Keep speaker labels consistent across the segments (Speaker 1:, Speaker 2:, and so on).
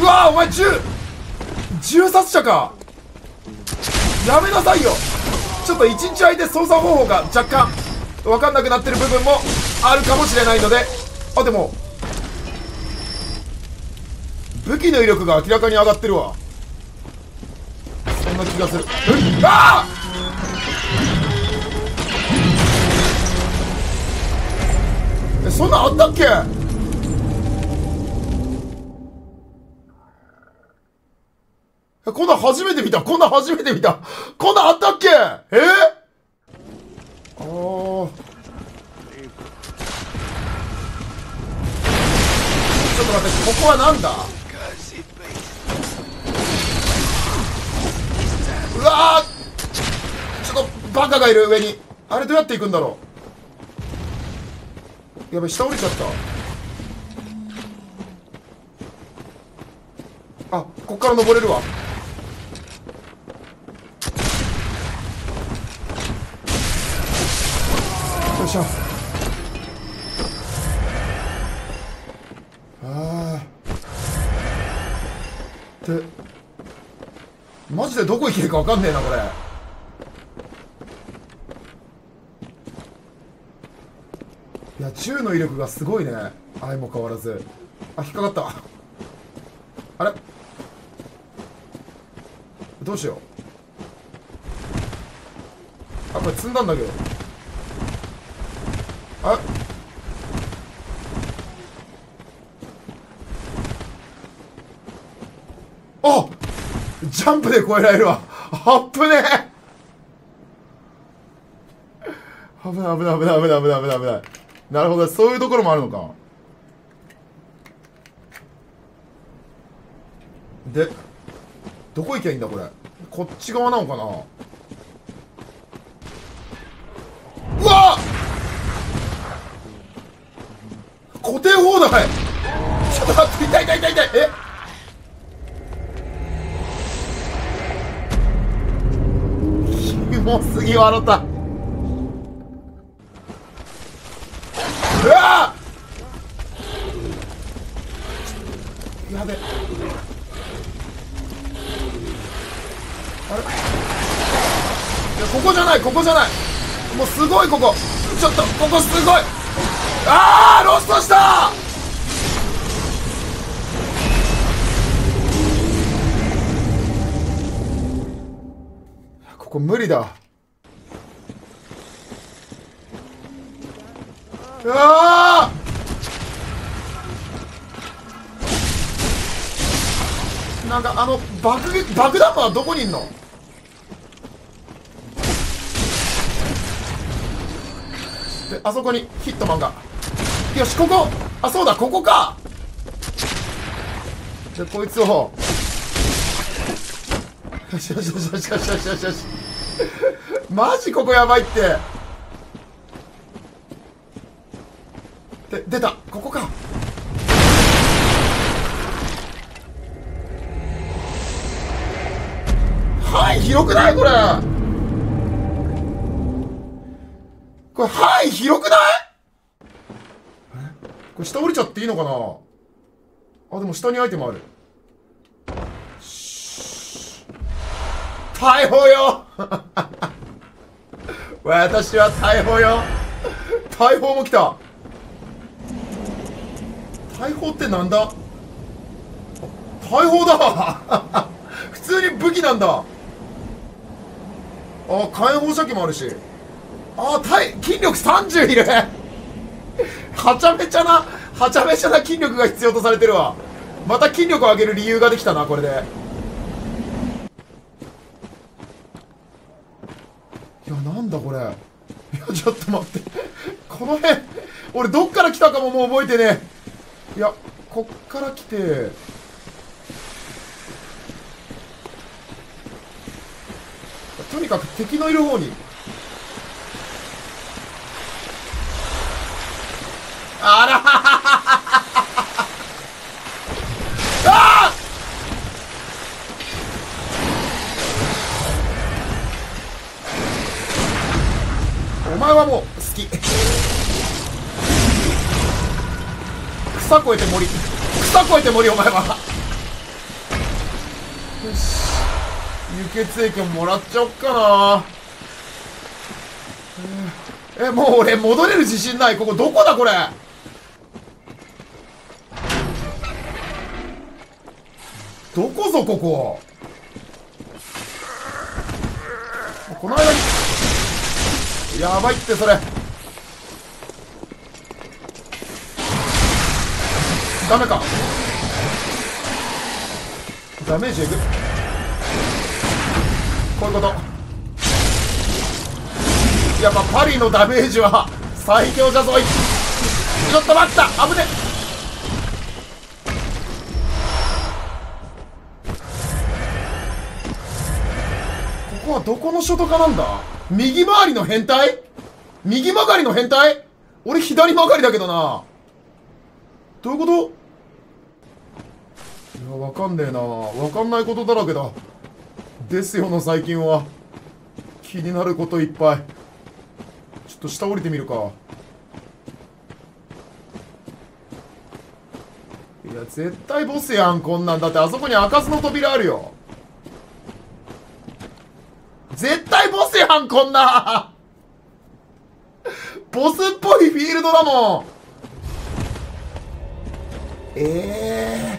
Speaker 1: うわーお前銃！銃殺者か！やめなさいよ！ちょっと一日空いて操作方法が若干分かんなくなってる部分もあるかもしれないので。あでも武器の威力が明らかに上がってるわ。そんな気がする。あそんなんあったっけ？こんな初めて見たこんな初めて見た。こんなあったっけ？え？ああちょっと待ってここはなんだ？うわちょっとバカがいる上に。あれどうやって行くんだろう？やべ下降りちゃった。あこっから登れるわよいしょあー。でマジでどこ行けるか分かんねえなこれ。いや銃の威力がすごいね。相も変わらず。あ引っかかった。あれ？どうしよう。あこれ積んだんだけど。あ。あ。ジャンプで越えられるわ。あっぶねえ。危ない危ない危ない危ない危ない危ない危ない。なるほどそういうところもあるのか。でどこ行きゃいいんだこれ。こっち側なのかな。固定放題。ちょっと待って痛い痛い痛い痛い。え？キモすぎ笑った。うわ！やべ。あれ？いやここじゃないここじゃない。もうすごいここ。ちょっとここすごい。あーロストした！ここ無理だ。うわー！なんかあの爆爆弾魔はどこにいんの？であそこにヒットマンがよしここ。あそうだここか。でこいつを。よしよしよしよしよしよし。よしよしマジここやばいって。で出た。ここか。はい広くないこれ。これ範囲広くない？れ下降りちゃっていいのかな？あでも下にアイテムある。し逮捕よ！私は逮捕よ！逮捕も来た！大砲ってなんだ？大砲だ！普通に武器なんだ！あ火炎放射器もあるし。あ体筋力30いる！はちゃめちゃなはちゃめちゃな筋力が必要とされてるわ。また筋力を上げる理由ができたなこれで。いやなんだこれ。いやちょっと待って。この辺俺どっから来たかももう覚えてねいやこっから来て。とにかく敵のいる方に。あら。あお前はもう好き。草越えて森。草越えて森お前は。よし。輸血液もらっちゃおっかな。ええもう俺戻れる自信ない。ここどこだこれ？どこぞここ。この間に。やばいってそれ。ダメか。ダメージえぐ。こういうこと。やっぱパリのダメージは最強じゃぞい。ちょっと待った。危ねこはどこの書とかなんだ？右回りの変態？右曲がりの変態？俺左曲がりだけどな。どういうこと？いやわかんねえな。わかんないことだらけだ。ですよの最近は。気になることいっぱい。ちょっと下降りてみるか。いや絶対ボスやんこんなん。だってあそこに開かずの扉あるよ。絶対ボスやんこんな。ボスっぽいフィールドだもん。ええ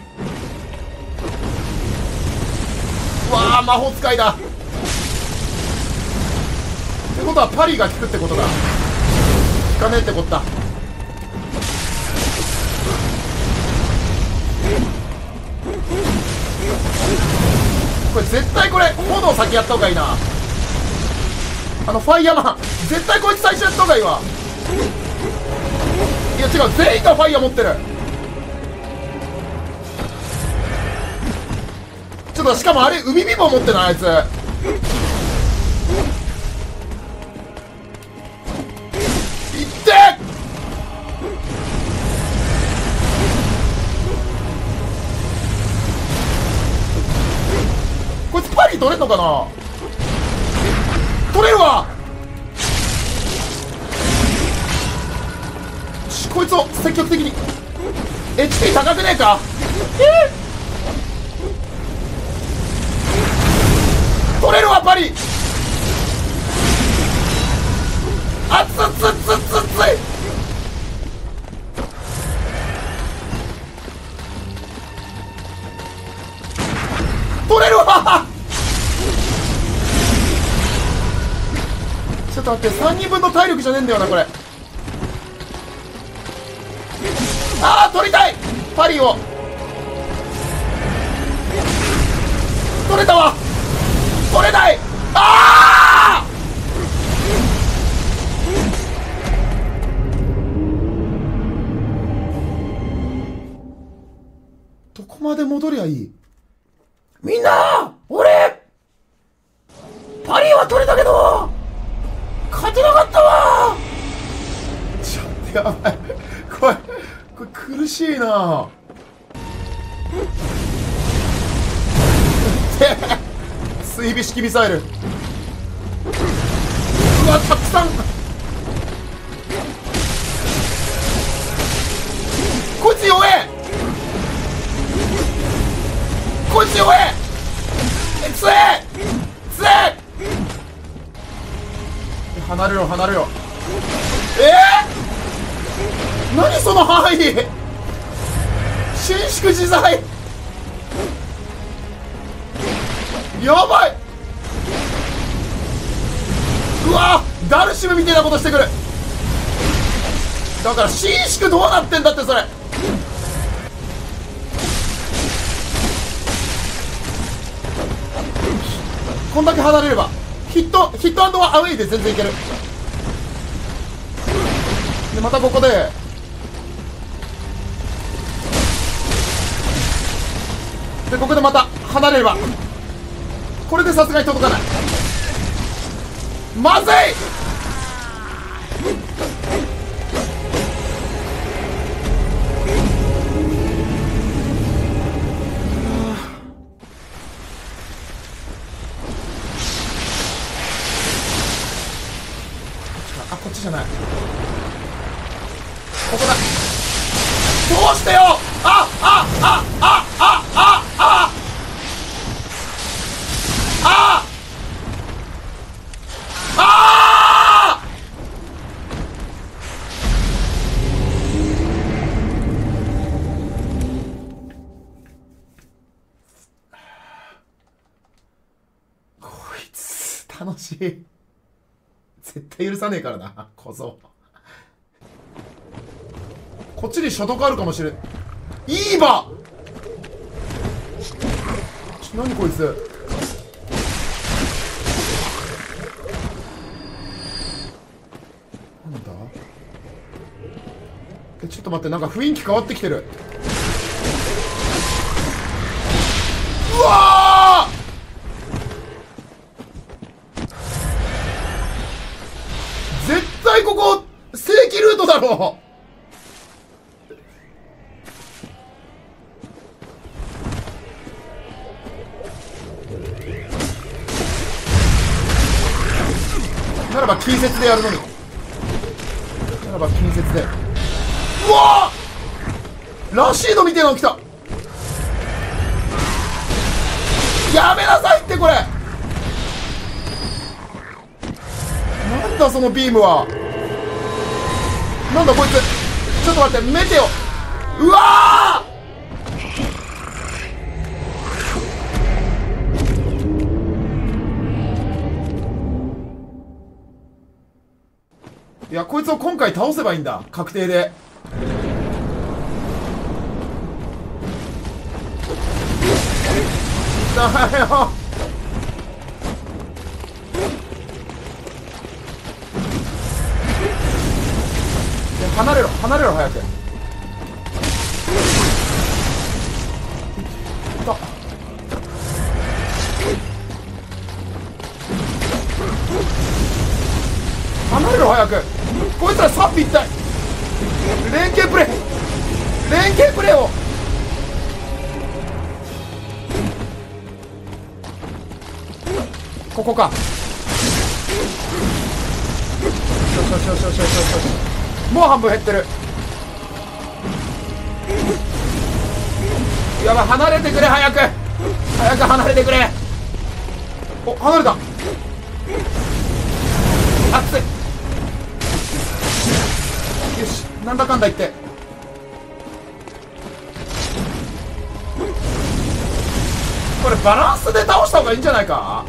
Speaker 1: ー、わあ魔法使いだ。ってことはパリが効くってことだ。効かねえってこった。これ絶対これ炎先やった方がいいな。あのファイヤーマン。絶対こいつ最初やった方がいいわ。いや違う。全員がファイヤー持ってる。ちょっとしかもあれ海ビボ持ってないあいつ。いって。こいつパリ取れんのかな？取れるわ。しこいつを積極的に。HP 高くねえか？え取れるわパリ。ょっと待って3人分の体力じゃねえんだよなこれ。ああ取りたい！パリを。取れたわ！取れない！ああどこまで戻りゃいい？苦しいな追尾式ミサイルうわたくさん。こいつ弱え。こいつ弱え。え強え。強え。離れろ離れろ。縮自在やばい。うわダルシムみたいなことしてくる。だから伸縮どうなってんだってそれ。こんだけ離れればヒットヒットアウェイで全然いける。でまたここでここでまた離れれば。これでさすがに届かない。まずい！し。絶対許さねえからな小僧。こっちに所得あるかもしれん。いいば。何こいつ。なんだ？えちょっと待ってなんか雰囲気変わってきてる。うわ規ルートだろならば近接でやるのに。ならば近接で。うわーらしいのみてえの来た。やめなさいってこれ。なんだそのビームは。なんだこいつ。ちょっと待ってメテオ。うわいやこいつを今回倒せばいいんだ。確定で。だよ。離れろ離れろ早く。離れろ早く。こいつらサッピ一体。連携プレー連携プレーを。ここか。よしよしよしよしよしよし。もう半分減ってる。やばい離れてくれ早く。早く離れてくれ。お離れた。熱い。よしなんだかんだ言って。これバランスで倒した方がいいんじゃないか？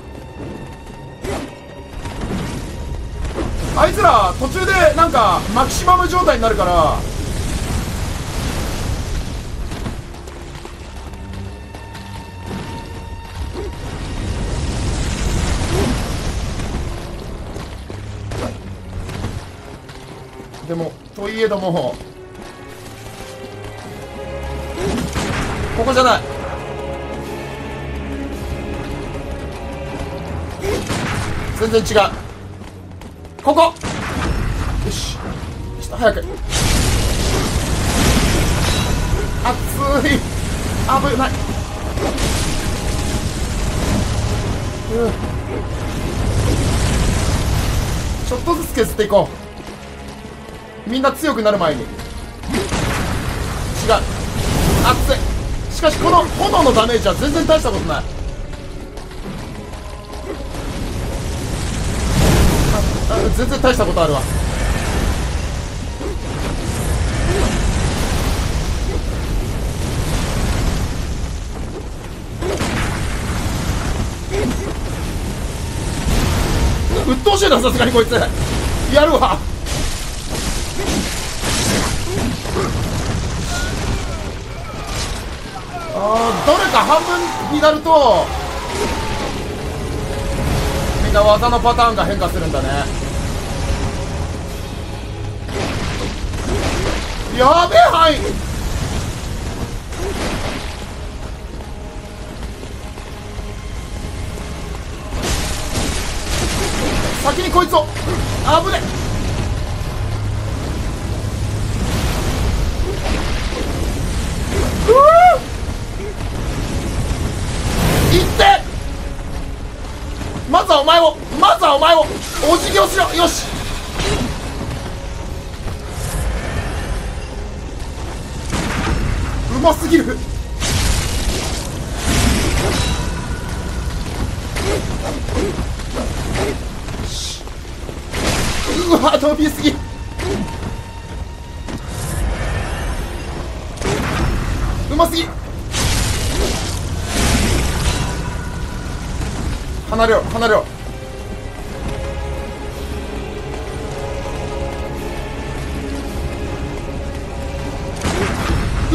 Speaker 1: あいつら途中でなんかマキシマム状態になるから。でもといえども。ここじゃない。全然違う。ここ。よし。ちょっと早く。熱い。危ない。ちょっとずつ削っていこう。みんな強くなる前に。違う。熱い。しかしこの炎のダメージは全然大したことない。全然大したことあるわ。鬱陶しいなさすがにこいつ。やるわ。あーどれか半分になるとみんな技のパターンが変化するんだね。やべえ範囲先にこいつを。危ねうわいって。まずはお前を。まずはお前を。お辞儀をしろ。よし。ますぎる。うわ飛びすぎ。うますぎ。離れろ離れろ。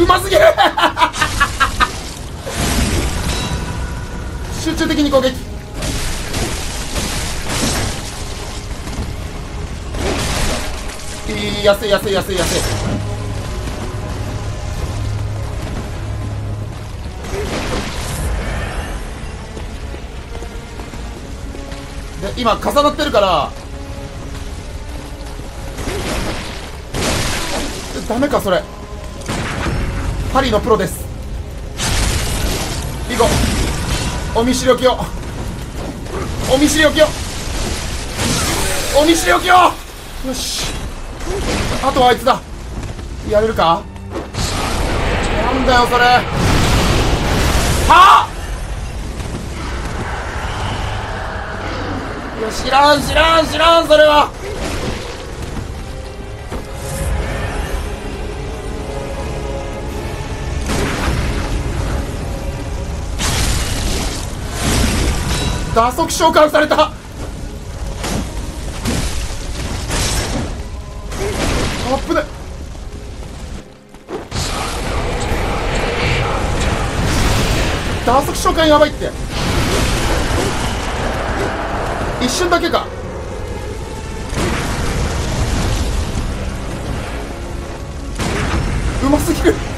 Speaker 1: ますぎる集中的に攻撃。いい安い安い安い安い。で今重なってるから。ダメかそれ。ハリのプロです。行こうお見知りおきを。お見知りおきを。お見知りおきを。よし。あとはあいつだ。やれるか？なんだよそれ。はあいや知らん知らん知らんそれは。打足召喚された。あっぶね打足召喚やばいって。一瞬だけか。うますぎる。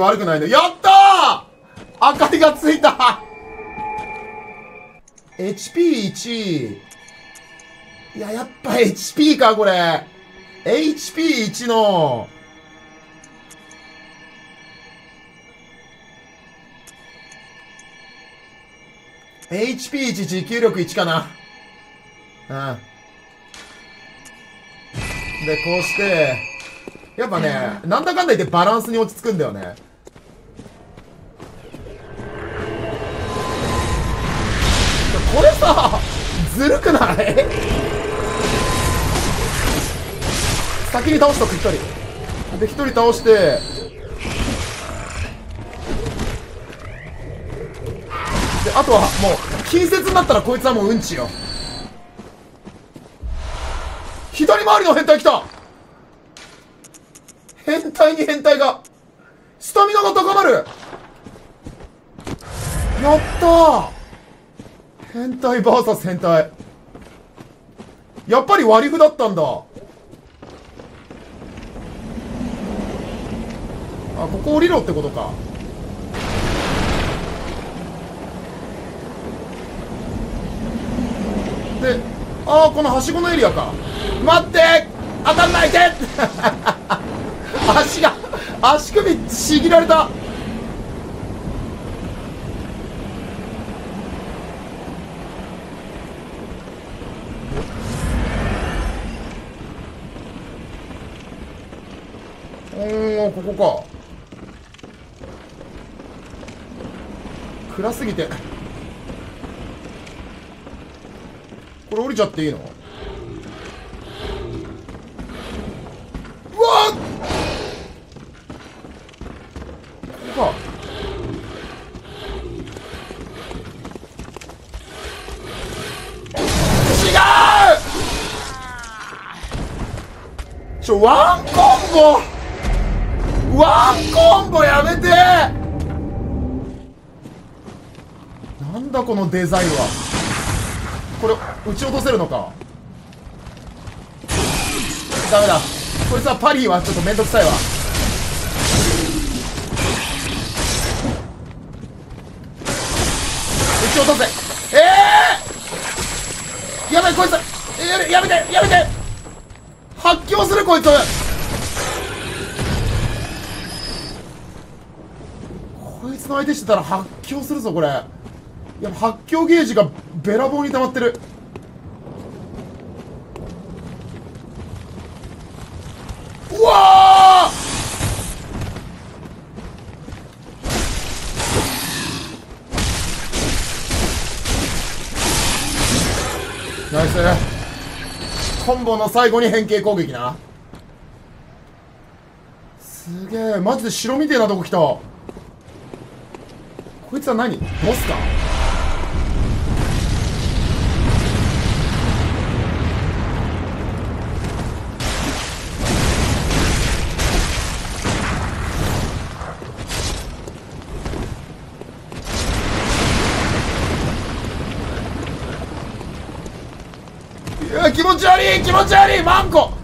Speaker 1: 悪くないね。やったー！明かりがついた！HP1 いややっぱ HP かこれ。HP1 の。HP1 持久力1かな。うん。でこうしてやっぱねなんだかんだ言ってバランスに落ち着くんだよね。これさずるくない？先に倒しとく一人。で一人倒して。であとはもう近接になったらこいつはもううんちよ。左回りの変態来た。変態に変態が。スタミナが高まる。やったー。変態 VS 変態やっぱり割り符だったんだ。あここ降りろってことか。でああこのはしごのエリアか。待って当たんないで。足が足首ちぎられたおおここか。暗すぎて。これ降りちゃっていいの？うわっ！ここか。違う！ちょワンコンボ！ワンコンボやめて。なんだこのデザインは。これ撃ち落とせるのか。ダメだ。こいつはパリーはちょっとめんどくさいわ。撃ち落とせ。ええー、やばいこいつ。ややめてやめて。発狂するこいつ。の相手してたら発狂するぞこれ。やっぱ発狂ゲージがべらぼうに溜まってる。うわナイス。コンボの最後に変形攻撃な。すげえ。マジで城みてえなとこ来た。こいつは何？ボスかいや気持ち悪い気持ち悪い！マンコ！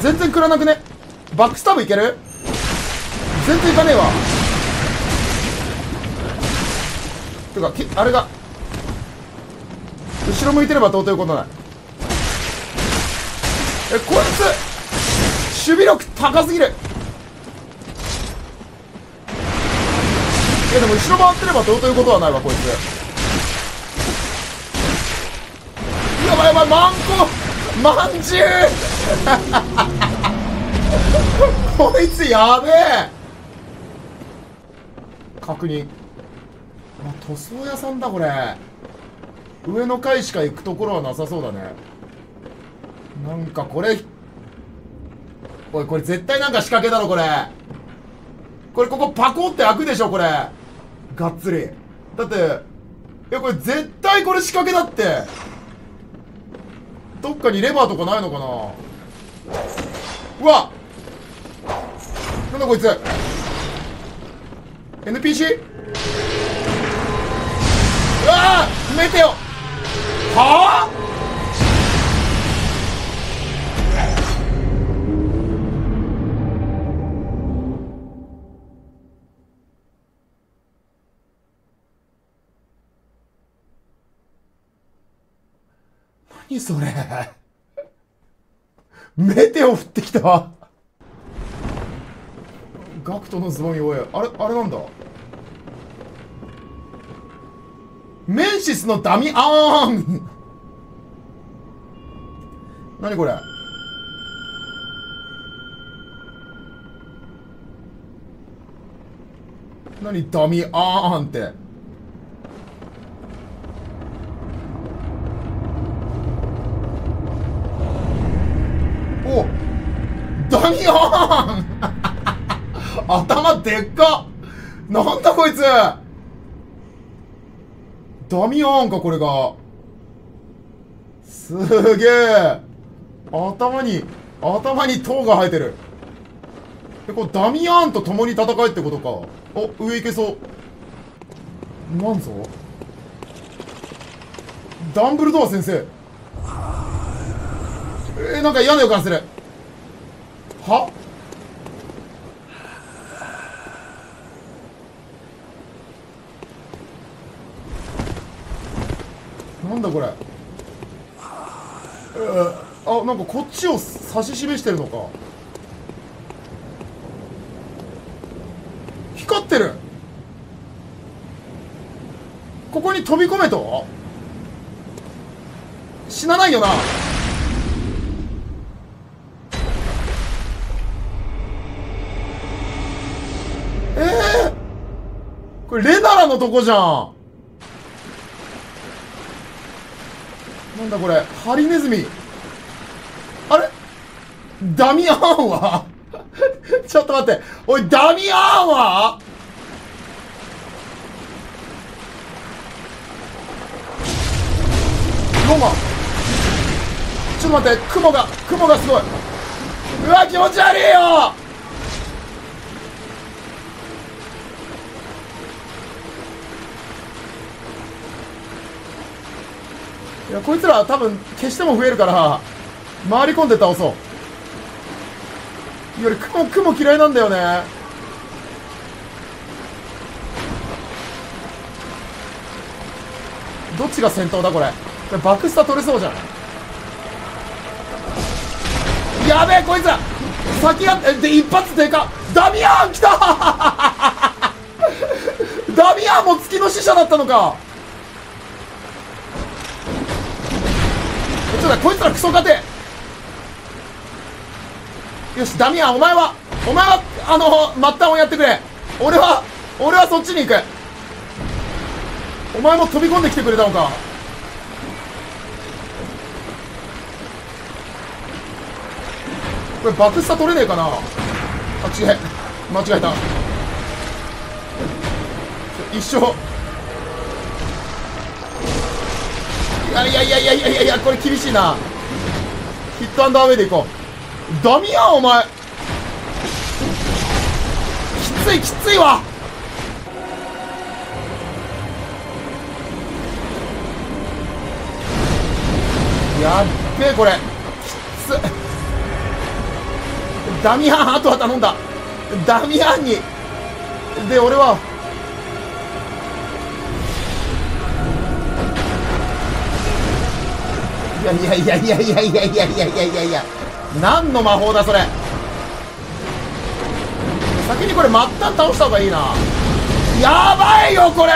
Speaker 1: 全然食らなくね？バックスタブいける？全然いかねえわ。てかあれが。後ろ向いてれば尊いうことない。えこいつ守備力高すぎる。いやでも後ろ回ってれば尊いうことはないわこいつ。やばいやばいマンコまんじゅう こいつやべえ。確認。あ塗装屋さんだこれ。上の階しか行くところはなさそうだね。なんかこれ。おいこれ絶対なんか仕掛けだろこれ。これここパコって開くでしょこれ。がっつり。だっていやこれ絶対これ仕掛けだって。どっかにレバーとかないのかな？うわなんだこいつ。NPC? うわーメテオはあ？何それ。メテオ降ってきた。ガクトのズボン弱い。あれあれなんだ？メンシスのダミアーン！何これ？何？ダミアーンって。おダミアン。頭でっか。なんだこいつ。ダミアンかこれが。すげえ。頭に頭に塔が生えてる。えこれダミアンと共に戦えってことか。お上行けそう。なんぞ。ダンブルドア先生。えー、なんか嫌な予感する。は？なんだこれ、あなんかこっちを指し示してるのか。光ってる。ここに飛び込めと。死なないよな。レナラのとこじゃん。なんだこれ。ハリネズミ。あれ？ダミアンは？ちょっと待って。おいダミアンは？ロマちょっと待って。雲が雲がすごい。うわ気持ち悪いよ！いやこいつら多分消しても増えるから回り込んで倒そう。より雲雲嫌いなんだよね。どっちが先頭だこれ？バックスタ取れそうじゃん。やべえこいつら。先がえで一発でか。ダミアン来た。ダミアンも月の使者だったのか。ちょっとこいつらクソ勝て。よしダミアンお前はお前はあの末端をやってくれ。俺は俺はそっちに行く。お前も飛び込んできてくれたのか。これバクスタ取れねえかな。あ違え。間違えた。一生。いやいやいやいやいやいやこれ厳しいな。ヒットアンダーウェイでいこう。ダミアンお前。きついきついわ。やっべえこれ。きつ。ダミアンあとは頼んだ。ダミアンに。で俺はいやいやいやいやいやいやいやいやいやいやいや何の魔法だそれ先にこれ末端倒した方がいいなやばいよこれ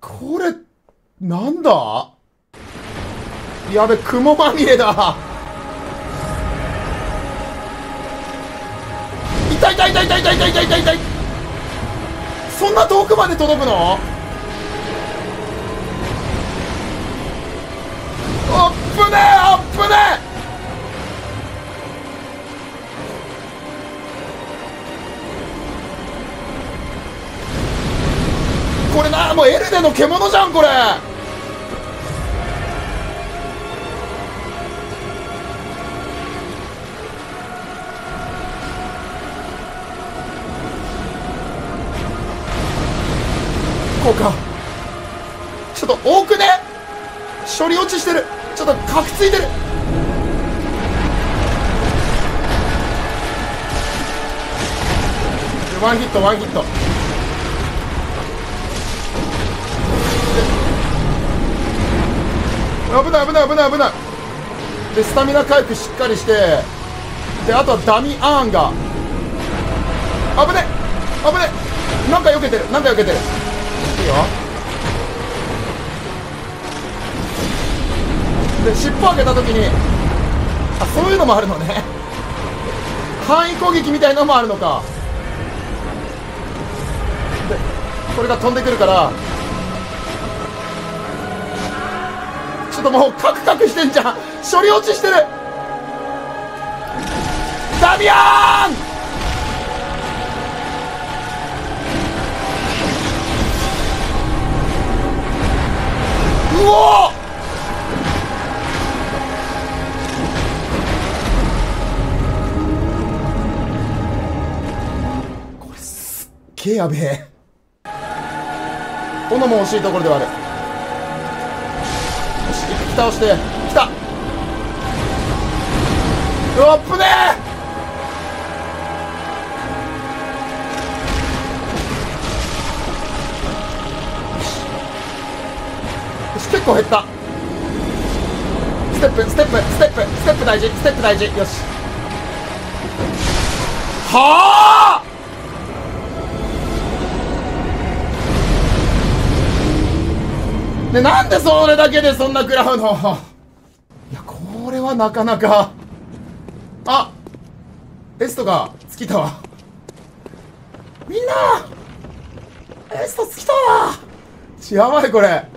Speaker 1: これなんだやべ雲まみれだ痛い痛い痛い痛い痛い痛い痛い痛い痛いそんな遠くまで届くのあっぶねえあっぶねえこれなもうエルデの獣じゃんこれこうか。ちょっと多くね処理落ちしてる。ちょっとかくついてる。ワンヒットワンヒット。危ない危ない危ない危ない。でスタミナ回復しっかりしてであとはダミアーンが。危ね危ね。なんか避けてるなんか避けてる。よ。で尻尾開けた時にあそういうのもあるのね。範囲攻撃みたいなのもあるのか。でこれが飛んでくるからちょっともうカクカクしてんじゃん。処理落ちしてる。ダミアンうおこれすっげえやべえ。斧も惜しいところではある。よし一匹倒して。きた。うわっぶねえ。結構減った。ステップステップステップステップ大事ステップ大事。よし。はあ。でなんでそれだけでそんな食らうの？いやこれはなかなか。あ。エストが尽きたわ。みんな。エスト尽きたわ。やばいこれ。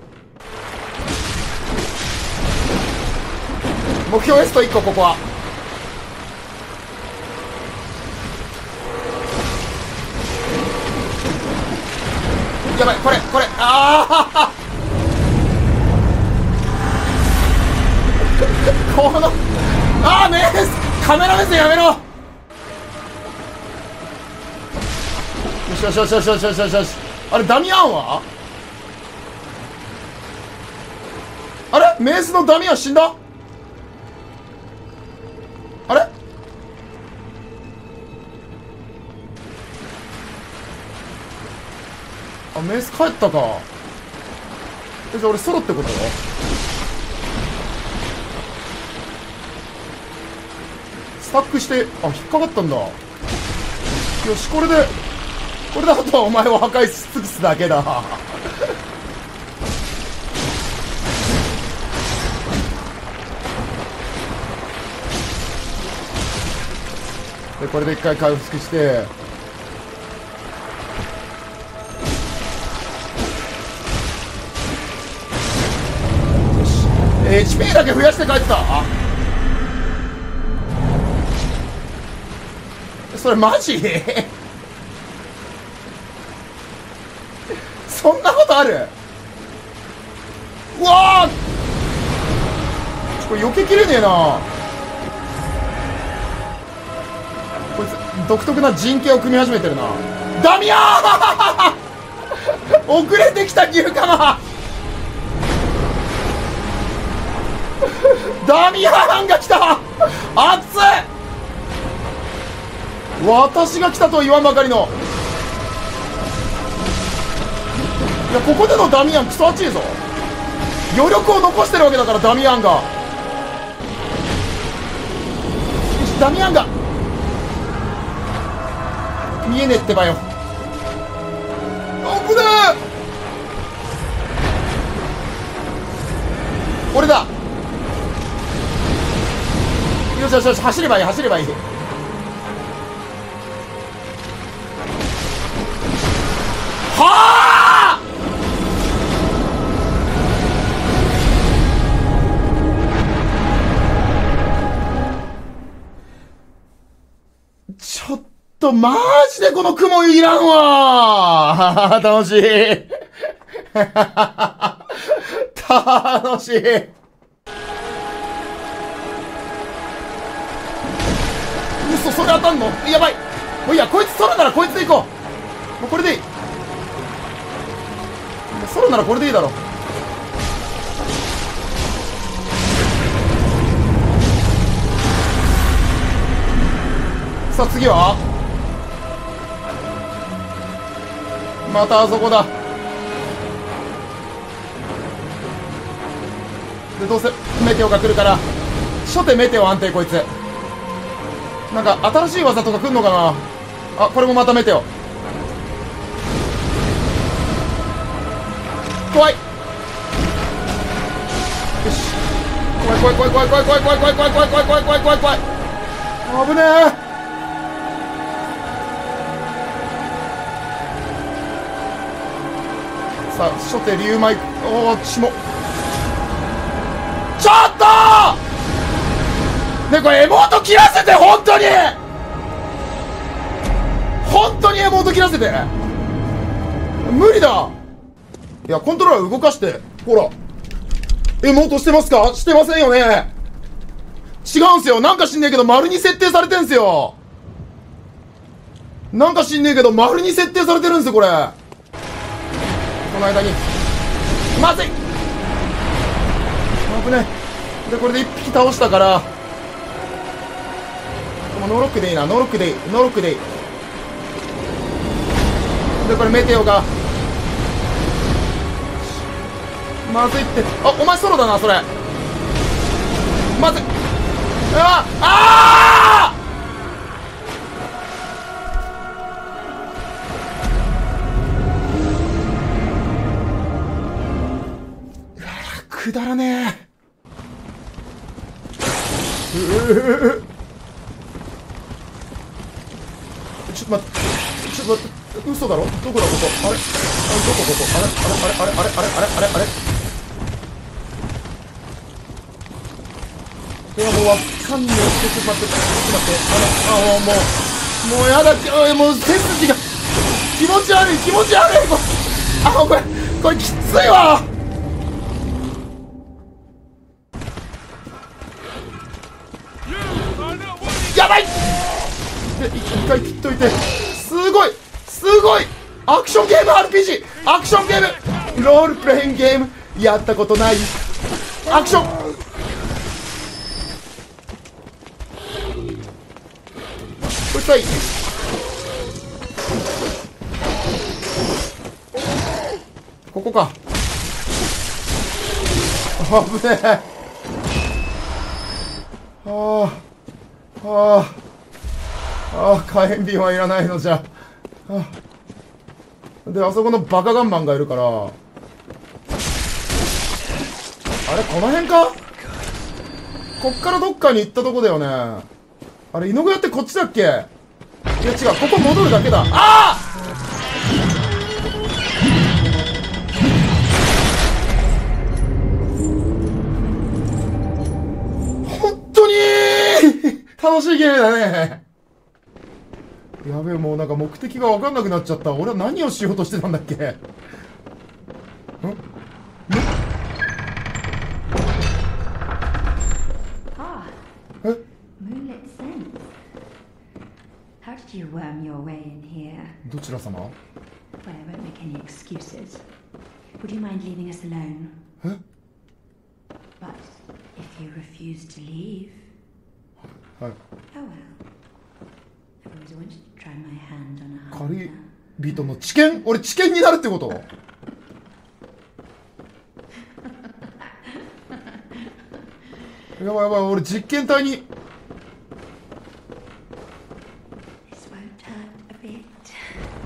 Speaker 1: 目標エスト1個ここは。やばいこれこれ。ああ このあーメスカメラ目線やめろ。よしよしよしよしよしよしよしよし。あれダミアンは？あれ？メースのダミアン死んだ？あれ？あメス帰ったか。えじゃあ俺ソロってこと？スタックしてあ引っかかったんだ。よしこれでこれであとお前を破壊し尽くすだけだ。でこれで一回回復して。よし。HP だけ増やして帰ってた。あ。それマジ？そんなことある？うわー。これ避けきれねえな。独特な陣形を組み始めてるな。ダミアー！遅れてきた牛かなダミアンが来た！熱い私が来たと言わんばかりの。いやここでのダミアンクソ熱いぞ。余力を残してるわけだからダミアンが。ダミアンが見えねえってばよ。危ねえ俺だ。よしよしよし走ればいい走ればいい。とマジでこの雲いらんわ。楽しい。楽しい。嘘それ当たんの？やばい。もういいや。こいつソロならこいつで行こう。もうこれでいい。ソロならこれでいいだろさあ次は？またあそこだ。でどうせメテオが来るから初手メテオ安定こいつ。なんか新しい技とか来んのかな？あこれもまたメテオ。怖い。よし。怖い怖い怖い怖い怖い怖い怖い怖い怖い怖い怖い怖い怖い怖い。怖い危ねえ。さあ初手竜舞おお血もちょっと！ねこれエモート切らせて本当に！本当にエモート切らせて。無理だ。いやコントローラー動かして。ほら。エモートしてますか？してませんよね。違うんすよ。なんか知んねえけど丸に設定されてんすよ。なんか知んねえけど丸に設定されてるんすよこれ。この間に。まずい！危ねえでこれで1匹倒したから。でもノロックでいいな。ノロックでいい。ノロックでいい。でこれメテオが。まずいって。あお前ソロだなそれ。まずい。あああくだらねえ。ちょっと待ってちょっと待って嘘だろどこだここあれあれどこここあれあれあれあれあれあれあれあれいやもうわかんねえちょっと待ってちょっと待ってあのあもうもうやだあもう背筋が気持ち悪い気持ち悪いこれあこれこれきついわ一回切っといて。すごい！すごい！アクションゲーム RPG アクションゲーム！ロールプレインゲーム！やったことない。アクション！こいつはいここか。危ねえ。ああああああ火炎瓶はいらないのじゃ。ああであそこのバカガンマンがいるから。あれこの辺か？こっからどっかに行ったとこだよね。あれ、犬小屋ってこっちだっけ？いや違う。ここ戻るだけだ。ああ本当に 楽しいゲームだね。やべえもうなんか目的が分かんなくなっちゃった。俺は何をしようとしてたんだっけ？んどちら様？え？はい。狩人の知見？俺知見になるってこと？やばいやばい俺実験体に。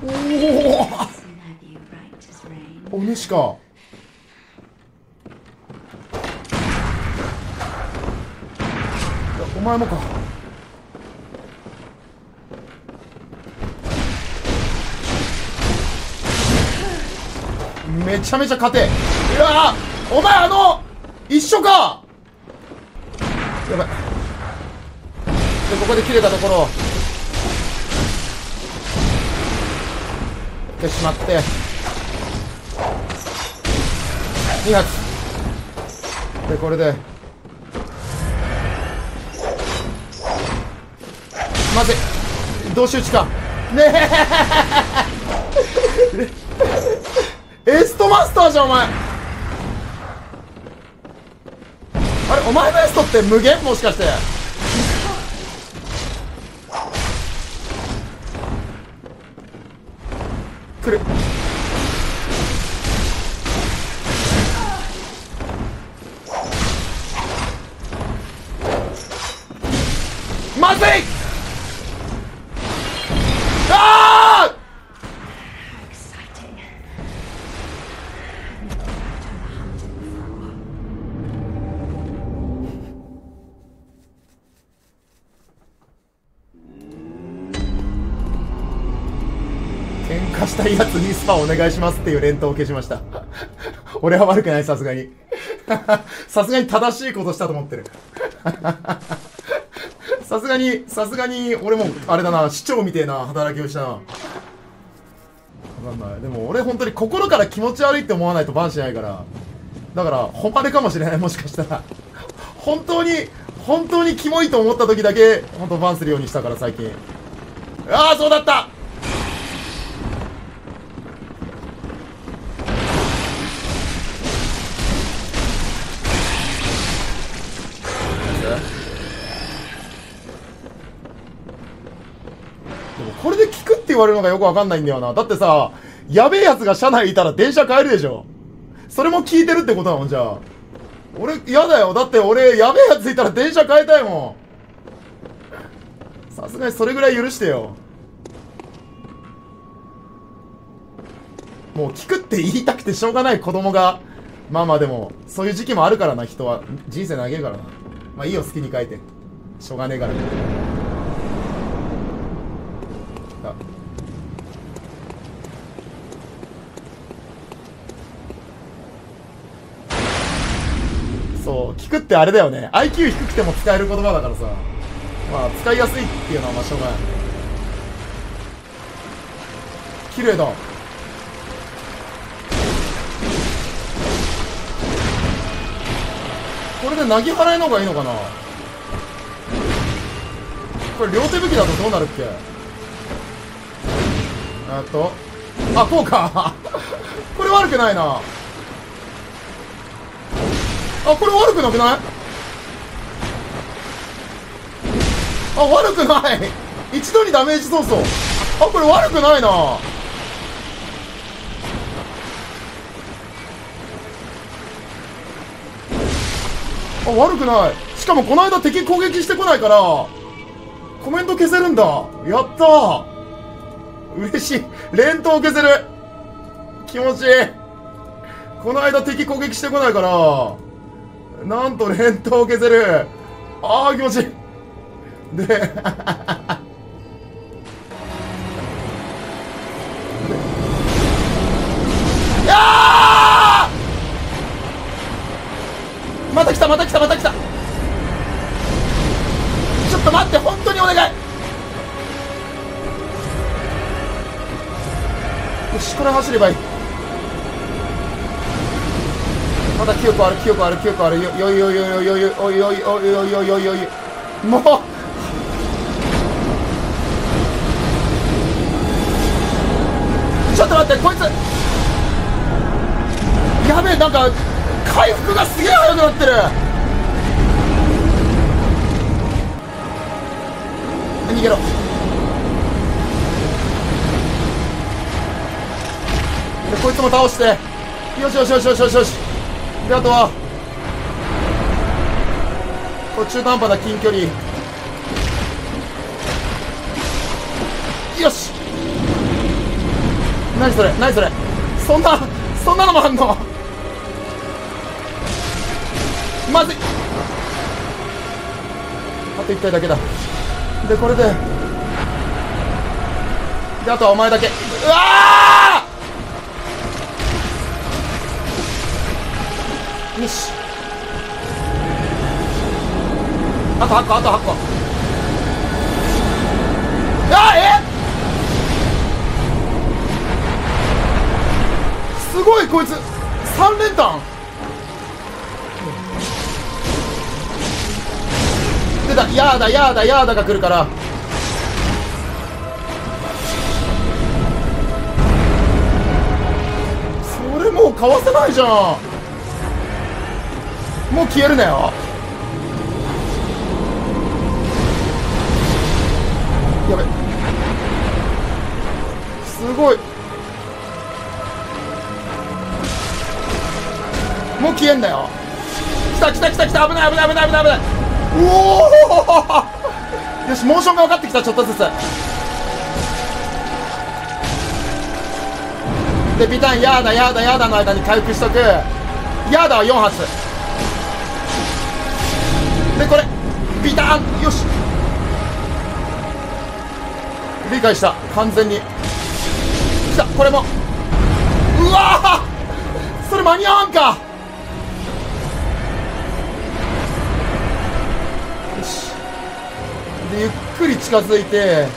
Speaker 1: おおおおおお前もか。めちゃめちゃ勝て。うわお前あの一緒か。やばい。でここで切れたところってしまって。2発。でこれで。まずい同士打ちかねえ。エストマスターじゃんお前。あれお前のエストって無限？もしかして。来る。まずい！ああ喧嘩したいやつにスパお願いしますっていう連投を消しました。俺は悪くないさすがに。さすがに正しいことしたと思ってる。さすがにさすがに俺もあれだな市長みてえな働きをしたな。分かんない。でも俺本当に心から気持ち悪いって思わないとバンしないから。だから誉れかもしれないもしかしたら。本当に本当にキモいと思った時だけ本当バンするようにしたから最近。ああそうだった言われるのがよくわかんないんだよな。だってさ、やべえやつが車内いたら電車変えるでしょ。それも聞いてるってことなの？じゃあ。俺、嫌だよ。だって俺、やべえやついたら電車変えたいもん。さすがにそれぐらい許してよ。もう聞くって言いたくてしょうがない子供が。まあまあでも、そういう時期もあるからな、人は。人生長えからな。まあいいよ、好きに書いて。しょうがねえから。そう聞くってあれだよね。IQ 低くても使える言葉だからさ。まあ使いやすいっていうのはまあしょうがない。綺麗だ。これで投げ払いの方がいいのかな？これ両手武器だとどうなるっけ？あとあこうか。これ悪くないな。あこれ悪くなくない？あ悪くない。一度にダメージそうそう。あこれ悪くないな。あ悪くない。しかもこの間敵攻撃してこないからコメント消せるんだ。やったー。嬉しい。連投消せる。気持ちいい。この間敵攻撃してこないから。なんと連投を削る。ああ気持ちいい。で9個ある9個ある9個ある。よよよよよよよよよよよよよよよよもうちょっと待ってこいつやべえなんか回復がすげえ速くなってる逃げろでこいつも倒してよしよしよしよしよしよしであとはこれ中途半端な近距離。よし。何それ？何それ？そんなそんなのもあんの？まずい。あと1回だけだ。でこれで。であとはお前だけ。うわよし。あと8個あと8個あえ？すごいこいつ。3連単。出た。やーだやーだやーだが来るから。それもうかわせないじゃん。もう消えるなよ。やべ。すごい。もう消えんだよ。来た来た来た来た。危ない危ない危ない危ない危ない。うおお よしモーションが分かってきた。ちょっとずつ。でビタンヤーダヤーダヤーダの間に回復しとく。ヤーダは4発。ビタンよし。理解した。完全に。来た。これも。うわそれ間に合わんか。よし。でゆっくり近づいて。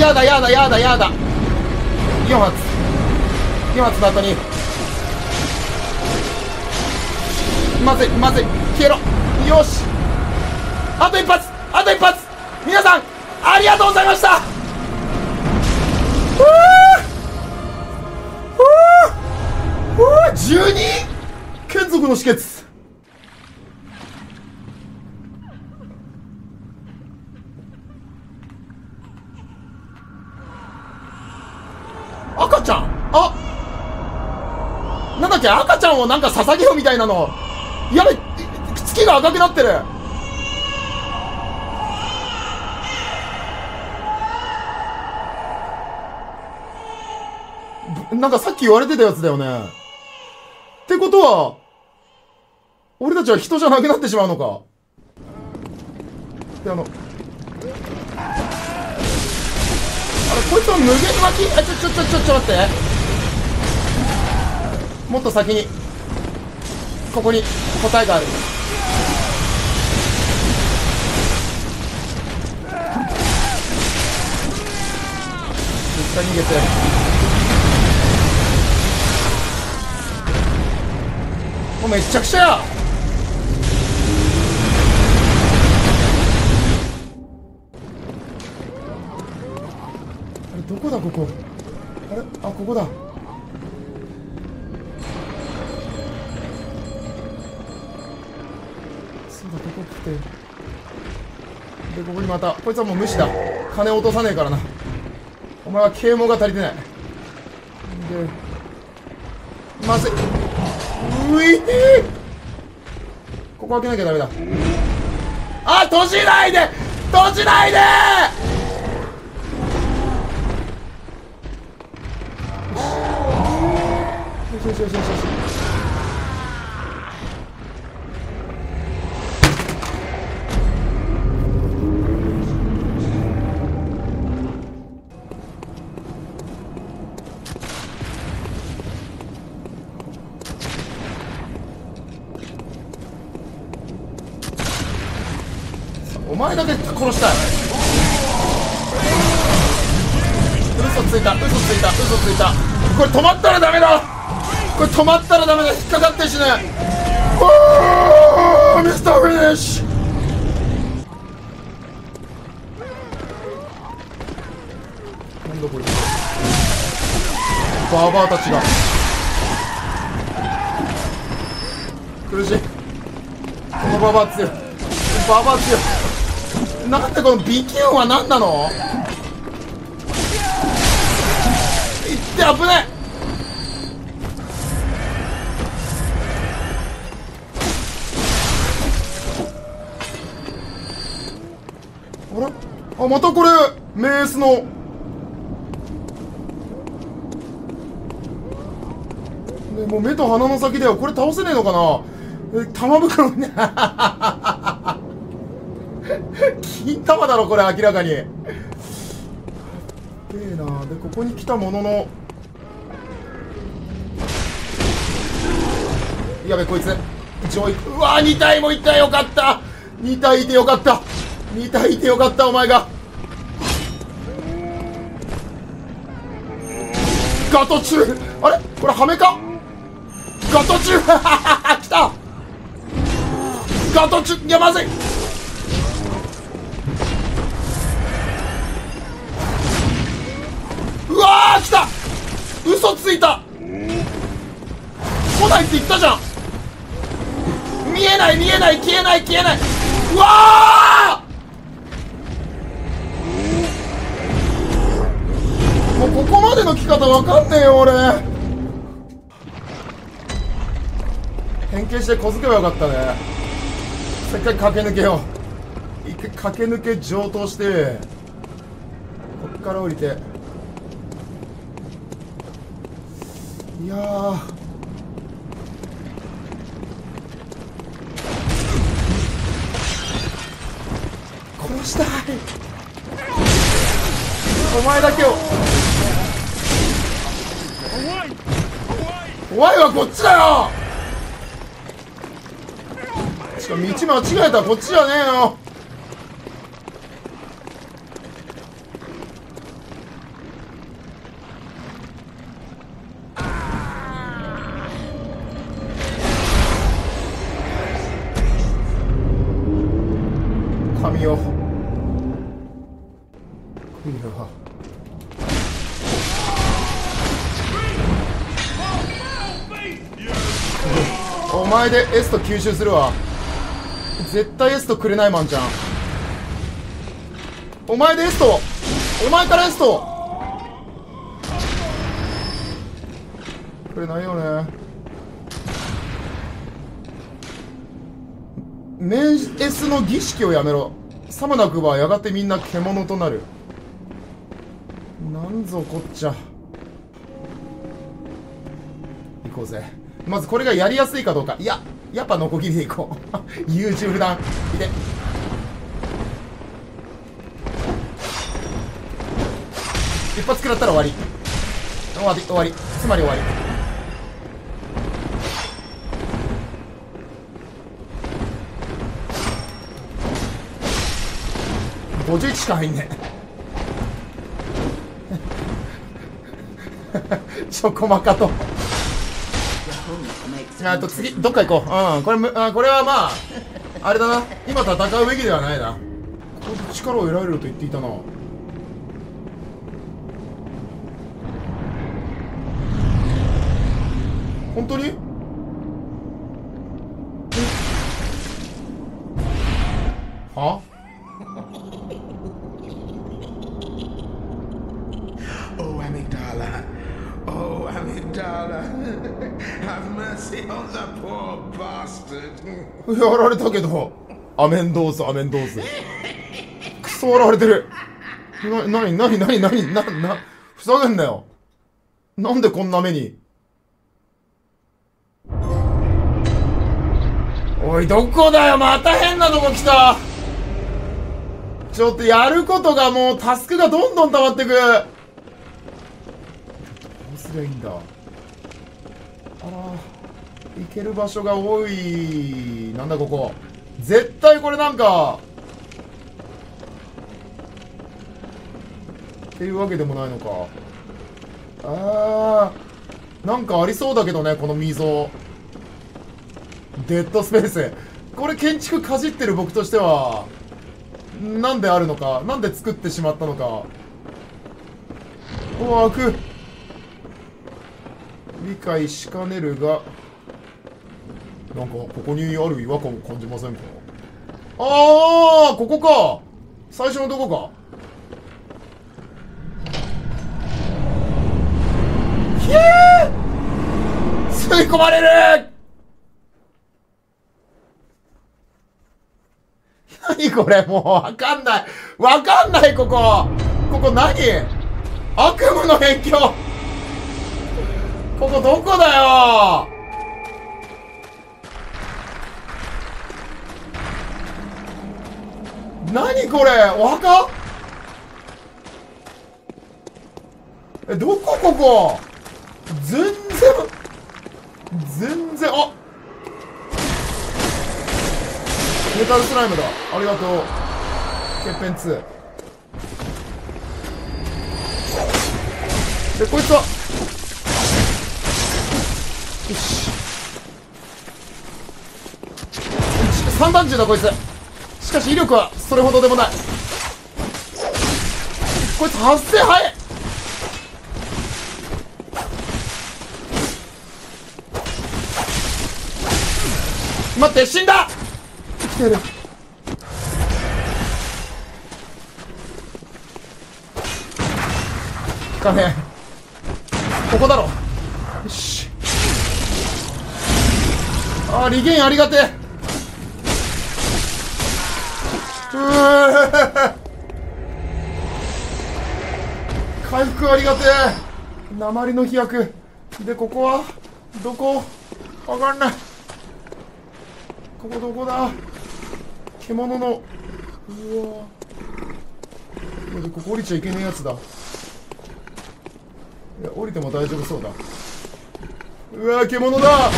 Speaker 1: やだやだやだやだ。4発。4発の後に。まずいまずい。消えろ。よし。あと一発。あと一発。皆さんありがとうございました。ふぅふぅふぅ 12? 眷属の止血。赤ちゃん。あ。なんだっけ？赤ちゃんをなんか捧げようみたいなの。やべ月が赤くなってる。なんかさっき言われてたやつだよね。ってことは俺たちは人じゃなくなってしまうのか。であのあれこいつは無限巻きあちょちょちょちょちょ待って。もっと先に。ここに答えがある。絶対逃げて。もうめっちゃくちゃや。あれどこだここ？あれ？あここだ。だここ来て。でここにまたこいつはもう無視だ。金落とさねえからな。お前は啓蒙が足りてない。でまずい。ういてここ開けなきゃダメだ。あ閉じないで！閉じないで！よし。よしよしよしよし。お前だけ殺したい。嘘ついた。嘘ついた。嘘ついた。これ止まったらダメだ。これ止まったらダメだ。引っかかって死ぬおーミスターフィニッシュ。なんだこれ。バーバーたちが。苦しい。このバーバア強い。バーバア強い。なんでこのビキュンは何なの？いって危ねあれあまたこれメースの。もう目と鼻の先ではこれ倒せねえのかな？玉袋に。玉だろこれ明らかに。でえなでここに来たものの。やべこいつ。上位うわ2体もいたよかった。2体いてよかった。2体いてよかったお前が。ガトチュあれ？これハメか？ガトチュ 来た。ガトチュいやまずい。たじゃん。見えない見えない消えない消えない。うわー！もうここまでの来方わかんねえよ俺。変形して小づけばよかったね。せっかく駆け抜けよう。一回駆け抜け上等して。こっから降りて。いやお前だけを。怖いはこっちだよ。しかも道間違えたらこっちじゃねえよお前でエスト吸収するわ。絶対エストくれないマンじゃん。お前でエストお前からエストくれないよね。メンエスの儀式をやめろ。さもなくばやがてみんな獣となる。なんぞこっちゃ。行こうぜ。まずこれがやりやすいかどうか。いや。やっぱノコギリで行こう。優柔不断いて。一発食らったら終わり。終わり終わり。つまり終わり。51しか入んねえ。ちょこまかとあと次どっか行こう。うんこれあこれはまああれだな。今戦うべきではないな。ここで力を得られると言っていたな。本当に？けどアメンドーズアメンドーズ。クソ笑われてる。な、なになになになにな、な、ふざけんなよ。なんでこんな目に。おい、どこだよ。また変なとこ来た。ちょっとやることがもうタスクがどんどん溜まってく。どうすりゃいいんだ。行ける場所が多い。なんだここ。絶対これなんか。っていうわけでもないのか。あー。なんかありそうだけどねこの溝。デッドスペース。これ建築かじってる僕としてはなんであるのか。なんで作ってしまったのか。お開く。理解しかねるが。なんかここにある違和感を感じませんか？ああここか。最初のとこか。ひえー！吸い込まれる！何これもうわかんない。わかんないここ。ここ何？悪夢の辺境。ここどこだよ？何これ？お墓？えどこ？ここ？全然全然あメタルスライムだ。ありがとう。ケッペン2でこいつは？よし。散弾銃だこいつ。しかし威力はそれほどでもない。こいつ発生早い。待って死んだ！生きてる。効かねえ。ここだろ。よし。あーリゲインありがてえ 回復ありがてえ。鉛の飛躍。でここは？どこ？わかんない。ここどこだ？獣の。うわ。こここ降りちゃいけねえやつだ。いや降りても大丈夫そうだ。うわ獣だ！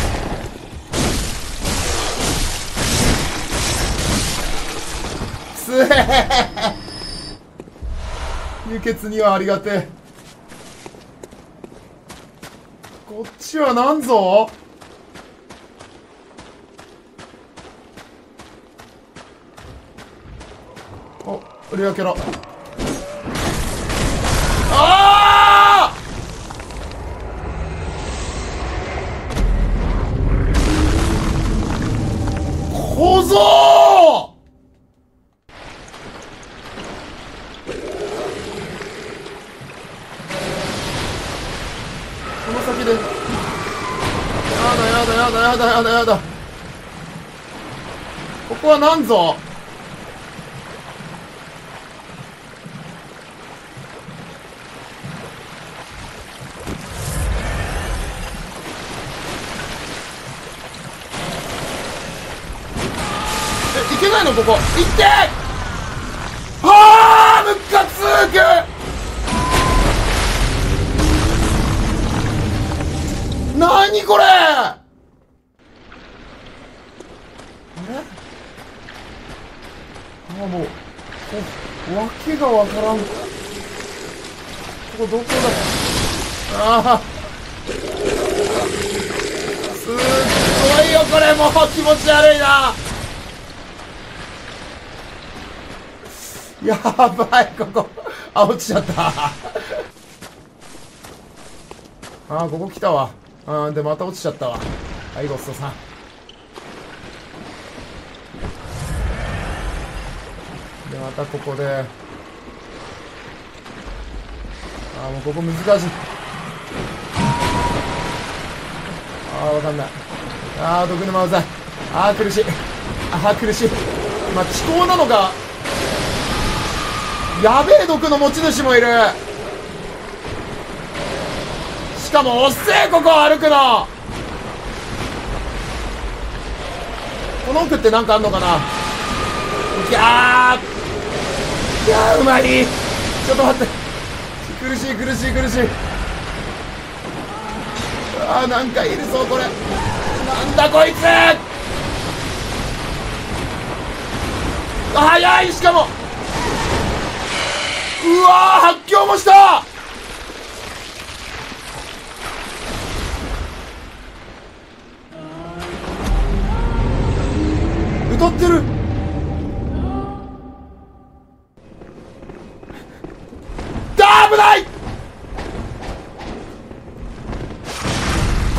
Speaker 1: つえ 輸血にはありがてえ。こっちは何ぞ？おレアキャラだやだやだ。ここは何ぞ？えいけないの？ここ。行って！がわからん。ここどこだ？ああすっごいよこれもう気持ち悪いな。やばいここ。あ落ちちゃった。あーここ来たわ。あーでまた落ちちゃったわ。はいごちそうさん。でまたここでもここ難しい。あーわかんない。あー毒沼うざい。あー苦しい。あー苦しい。まあ気候なのか。やべえ毒の持ち主もいる。しかもおっせえここ歩くの。この奥ってなんかあんのかな。いやー。いやーうまい。ちょっと待って。苦しい苦しい苦しい。あーなんかいるぞこれ。なんだこいつ。あ早いしかも。うわー発狂もした。歌ってる。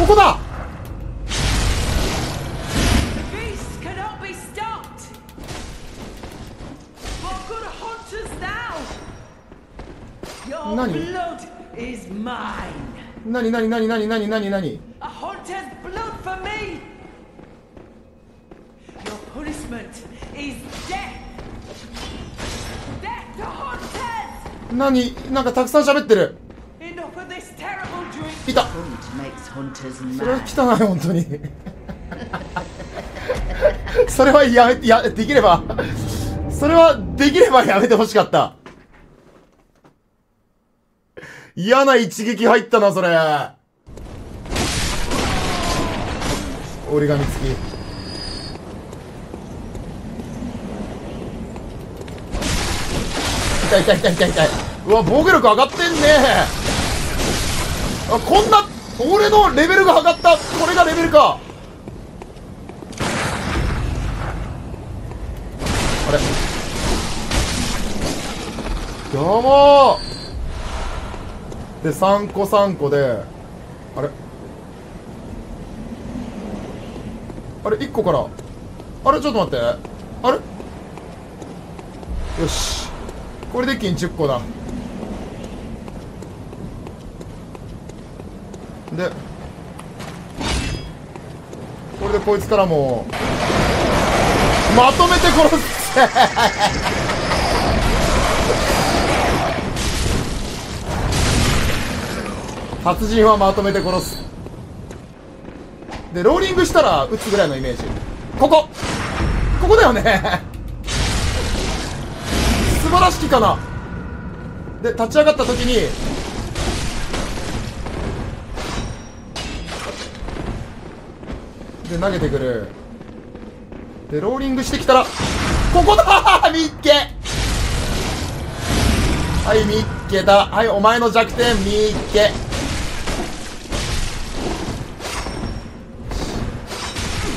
Speaker 1: こだ。なになになになになになになに
Speaker 2: 何
Speaker 1: なんかたくさん喋ってる。それは汚い本当に。それは やめやできれば。それはできればやめてほしかった。嫌な一撃入ったなそれ。折り紙付き。痛い痛い痛い痛い痛い。うわ防御力上がってんね。あこんな俺のレベルが上がった。これがレベルか。あれ。どうもで3個3個であれ。あれ1個から。あれちょっと待って。あれ。よし。これで一気に10個だ。でこれでこいつからもまとめて殺す殺 人はまとめて殺す。でローリングしたら撃つぐらいのイメージ。ここ。ここだよね。素晴らしきかな。で立ち上がった時にで投げてくる。でローリングしてきたらここだ！ミッケ！はいミッケだ。はいお前の弱点ミッケ！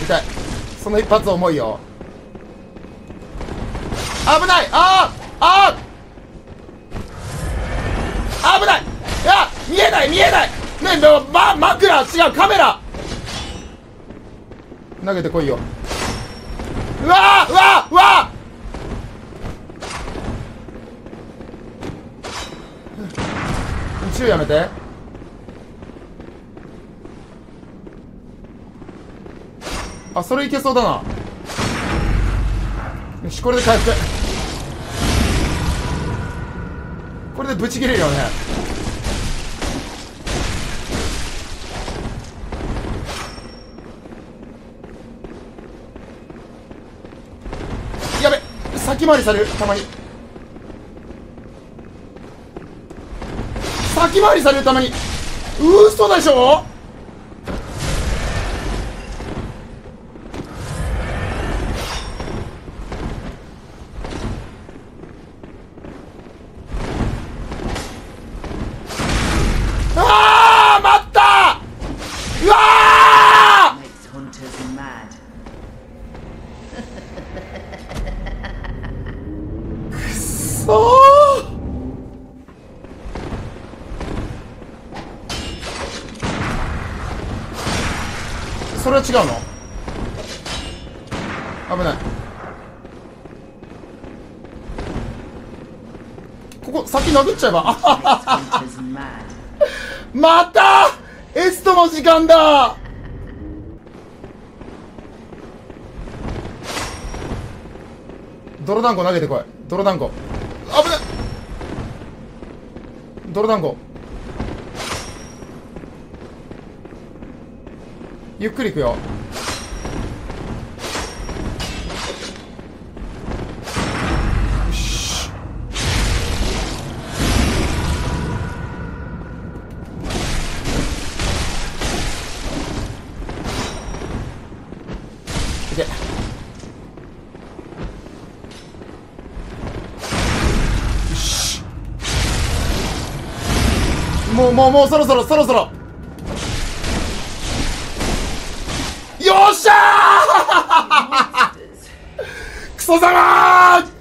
Speaker 1: 痛い。その一発重いよ。危ない！あー！あー！危ない！いや見えない見えない！ねえま枕違うカメラ。投げてこいよ。うわうわうわ宇宙やめて。あそれいけそうだな。よしこれで回復。これでブチ切れるよね。先回りされるたまに。先回りされるたまに。嘘でしょ？殴っちゃえば. また!エストの時間だ!泥団子投げてこい。泥団子。危ない泥団子。ゆっくりいくよよもうもうもうそろそろそろそろよっしゃークソざまー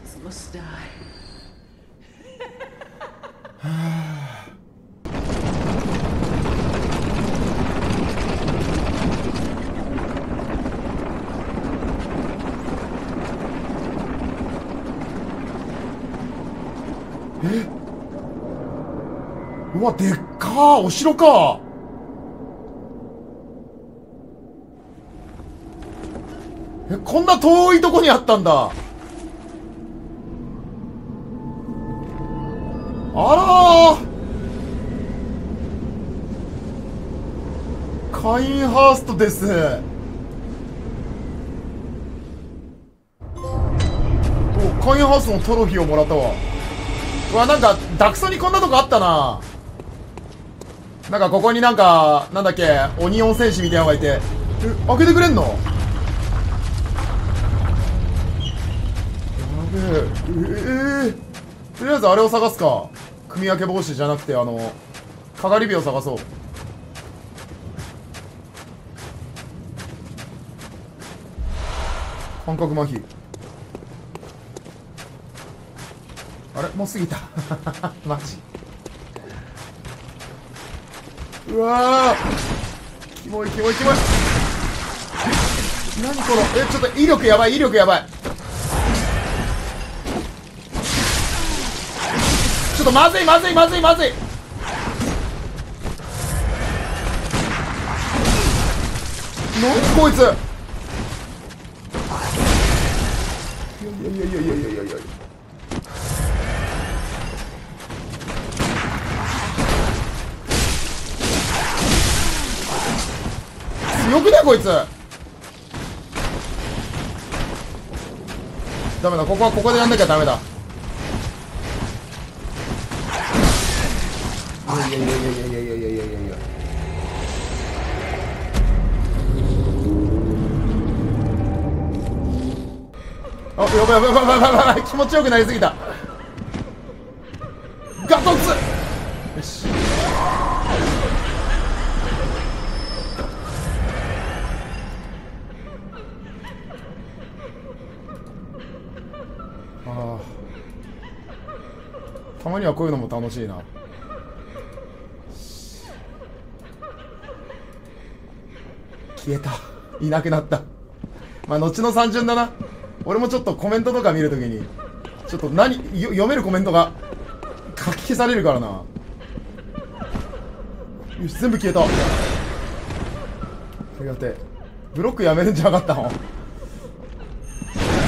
Speaker 1: うわでっかー。お城か。えこんな遠いとこにあったんだ。あらー。カインハーストです。おカインハーストのトロフィーをもらったわ。うわなんかダクソにこんなとこあったな。なんかここになんかなんだっけオニオン戦士みたいなのがいて開けてくれんの？やべええー、とりあえずあれを探すか。組み分け帽子じゃなくてあのかがり火を探そう。感覚麻痺。あれ？もう過ぎた。マジ。うわー。キモいキモいキモい何このえちょっと威力やばい威力やばい。ちょっとまずいまずいまずいまずい。何こいつ。いやいやいやいやいやいやいや。いや強くねこいつ。ダメだここはここでやんなきゃダメだ。いやいやいやいやいやいやいやいやいやいやあやばいやばいやばいやばい。気持ちよくなりすぎた。ガトツ。よし。まにはこういうのも楽しいな。消えた。いなくなった。まあ後の三巡だな。俺もちょっとコメントとか見るときにちょっと何読めるコメントが書き消されるからな。よし全部消えた。ありがてブロックやめるんじゃなかったの。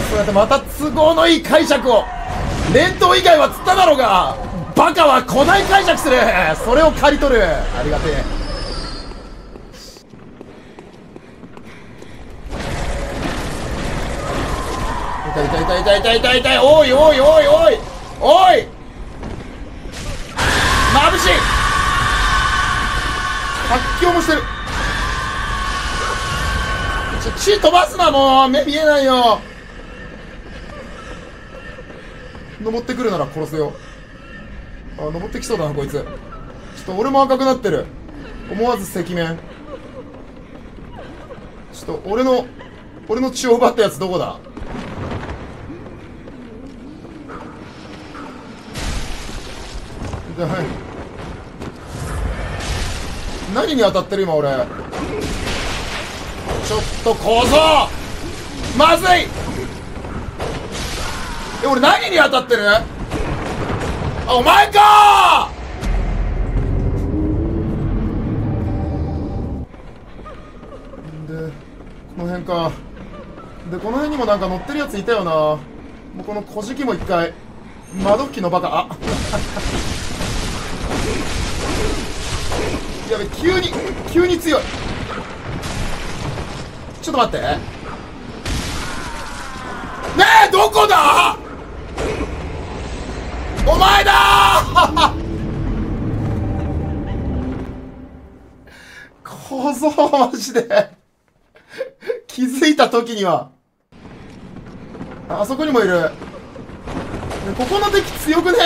Speaker 1: そうやってまた都合のいい解釈を。連投以外はつっただろうがバカは古代解釈する。それを刈り取る。ありがてえ。痛い痛い痛い痛い痛い痛い痛い。おいおいおいおいおい。眩しい。発狂もしてる。ちょ血飛ばすなもう。目見えないよ。登ってくるなら殺すよ。あ登ってきそうだなこいつ。ちょっと俺も赤くなってる。思わず赤面。ちょっと俺の俺の血を奪ったやつどこだ？痛い。何に当たってる今俺？ちょっと小僧！まずい！え俺何に当たってる？あお前か！でこの辺か。でこの辺にもなんか乗ってるやついたよな。もうこの小じきも一回。窓拭きのバカ。あ。やべ急に急に強い。ちょっと待って。ねえどこだ？お前だ 小僧マジで。気づいた時には。あそこにもいる。ここの敵強くね？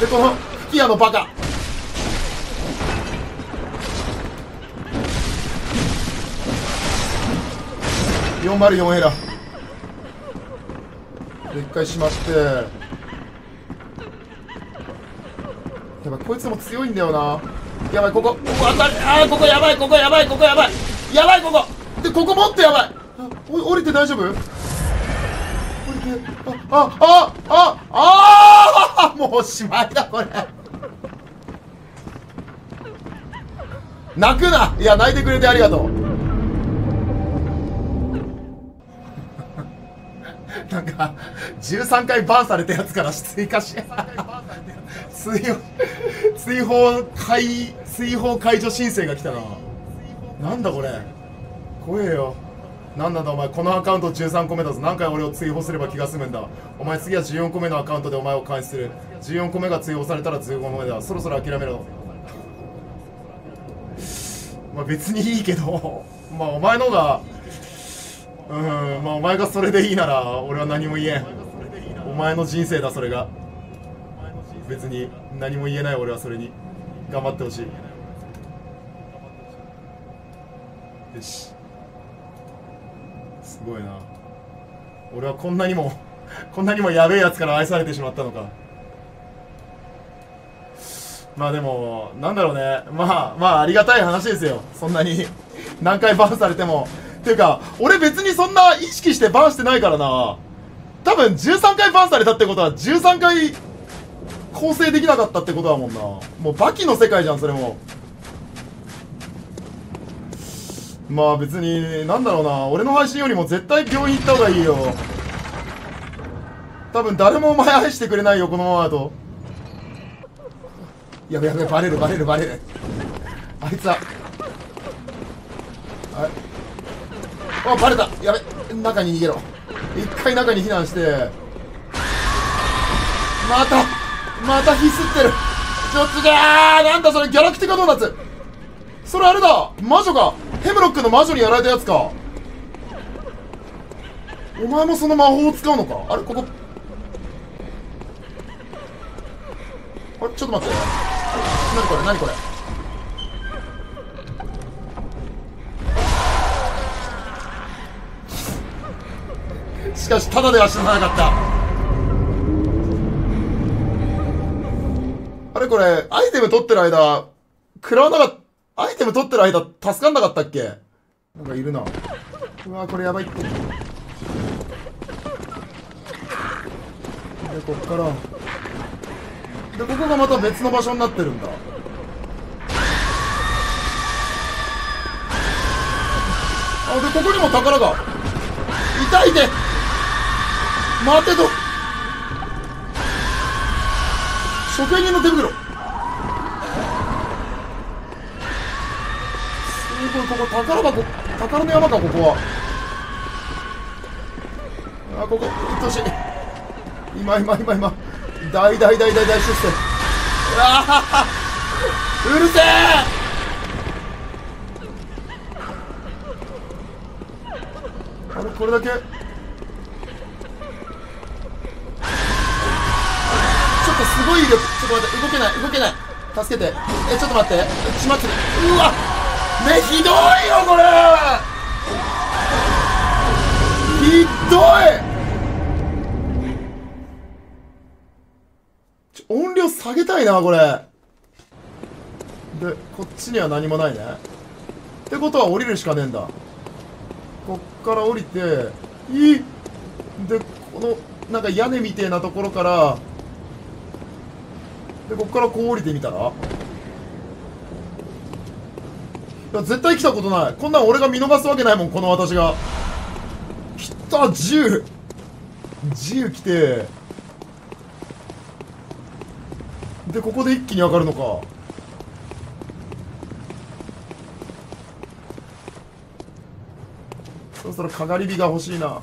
Speaker 1: でこの吹き矢のバカ。404エラで一回しまって。やばいこいつも強いんだよな。やばいここ。ここ当たりあーここやばいここやばいここやばいやばい。ここでここもっとやばい。あお降りて大丈夫？降りてあああああーもうおしまいだこれ。泣くな。いや泣いてくれてありがとう。なんか13回バーンされたやつから追加し追放 追放解追放解除申請が来たな。なんだこれ。怖えよ。なんなんだお前。このアカウント13個目だぞ。何回俺を追放すれば気が済むんだ。お前次は14個目のアカウントでお前を監視する。14個目が追放されたら15個目だ。そろそろ諦めろ。まあ別にいいけど。まあお前のがうんまあお前がそれでいいなら俺は何も言えん。お前の人生だそれが。別に何も言えない俺はそれに。頑張ってほしい。よし。すごいな。俺はこんなにも こんなにもやべえやつから愛されてしまったのか。まあでもなんだろうね。まあまあありがたい話ですよ。そんなに 何回バンされても。っていうか俺別にそんな意識してバンしてないからな。多分13回バンされたってことは13回構成できなかったってことだもんな。もうバキの世界じゃんそれも。まあ別になんだろうな。俺の配信よりも絶対病院行った方がいいよ。多分誰もお前愛してくれないよこのままだと。やべやべバレるバレるバレる。あいつは。ああバレた。やべ中に逃げろ。一回中に避難して。また。またヒスってる。ちょっとじゃーなんだそれギャラクティカドーナツ。それあれだ。魔女か。ヘムロックの魔女にやられたやつか。お前もその魔法を使うのか。あれここ。あれちょっと待って。何これ何これ。しかし、ただでは死ななかった。れこれ、アイテム取ってる間、食らわなかった、アイテム取ってる間、助かんなかったっけ？なんかいるな。うわこれやばいって。で、こっから。で、ここがまた別の場所になってるんだ。あ、で、ここにも宝が。痛いで待てどと職人の手袋すごいここ宝箱宝の山かここは。あここうっとしい。今今今今。大大大大大出世。うわうるせえ。あれこれだけちょっとすごい威力。ちょっと待って動けない動けない。助けて。えちょっと待って。えしまってるうわねひどいよこれ。ひどい。ちょ音量下げたいなこれ。でこっちには何もないね。ってことは降りるしかねえんだ。こっから降りていい。でこのなんか屋根みてえなところからでこっからこう降りてみたら絶対来たことない。こんなん俺が見逃すわけないもんこの私が。来た銃。銃来て。でここで一気に上がるのか。そろそろかがり火が欲しいな。お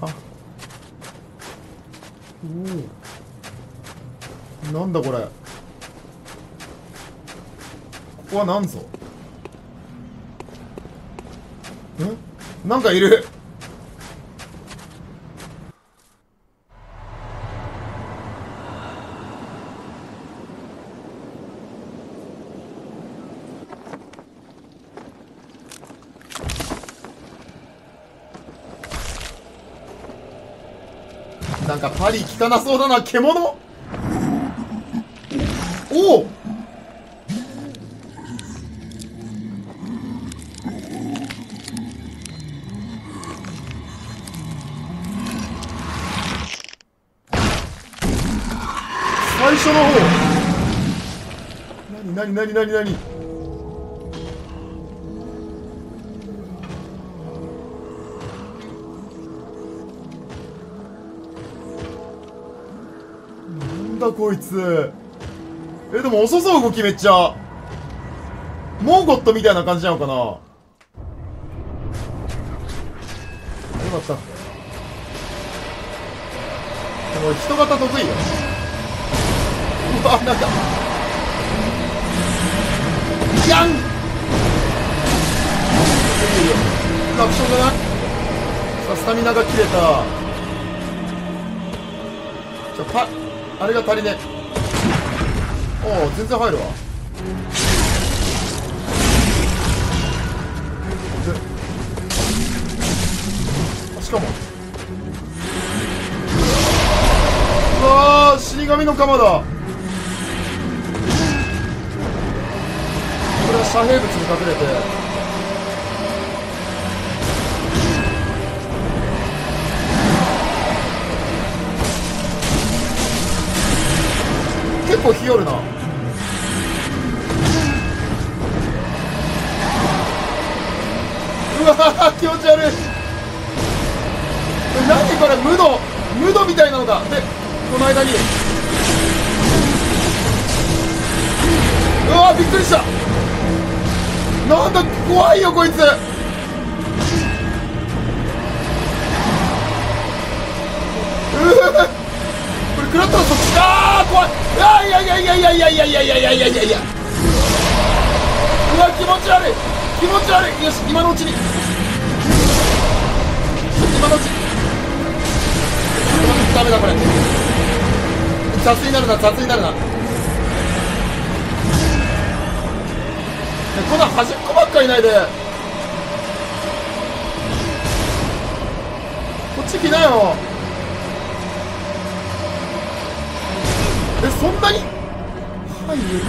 Speaker 1: お。なんだこれ。ここは何ぞ？え？なんかいる。なんかパリ効かなそうだな獣。おお最初の方何何何何？何なんだこいつ。えでも遅そう動きめっちゃ。モーゴットみたいな感じなのかな？よかった。でも人型得意よ。うわなんかやんいいよいいよアクションじゃないさあスタミナが切れたじゃあパあれが足りねえおお全然入るわしかもうわー死神の鎌だ遮蔽物に隠れて。結構ひよるなうわ気持ち悪い。何これ無度無度みたいなのがでこの間に。うわびっくりした。なんだ怖いよこいつ。うわこれ食らったらそっち。あー怖い。あーいやいやいやいやいやいやいやいやいやいやいや。いやうわ気持ち悪い。気持ち悪い。よし今のうちに。今のうちに。ダメだこれ。雑になるな雑になるな。こんな端っこばっかいないでこっち来なよ。えそんなに？はいゆる。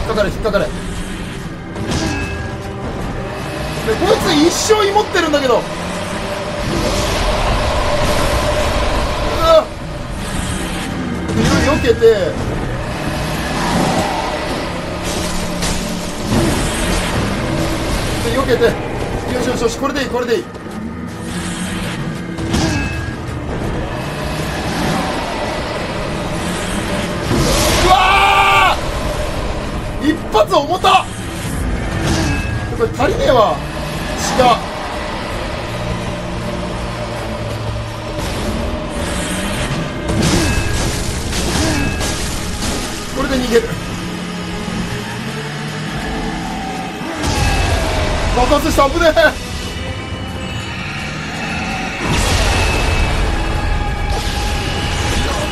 Speaker 1: 引っかかれ引っかかれ。でこいつ一生芋ってるんだけどうわよけて。でよけて。よしよしよしこれでいいこれでいい。うわー！一発重たっ！これ足りねえわ。血が爆発した危ねえ。な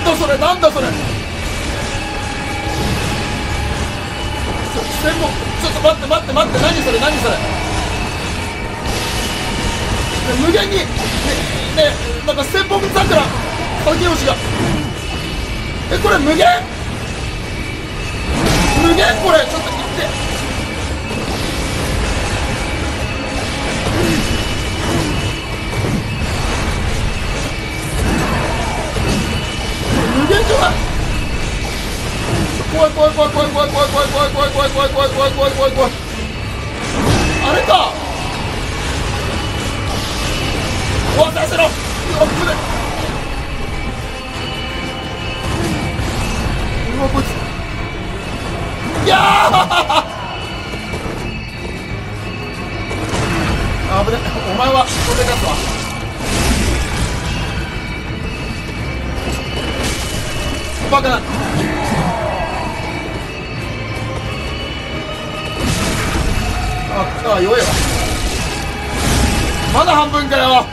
Speaker 1: んだそれなんだそれ。専門ちょっと待って待って待って何それ何それ。無限にねねなんか千本桜。竹吉が。えこれ無限？無限これ？ちょっと怖い怖い怖い怖い怖い怖い怖い怖い怖い怖い怖い怖い怖い怖い怖い怖いあれか終わらせろあっぶねうわこいついやあぶねお前はこれで勝つわバカなまあ弱いわまだ半分かよ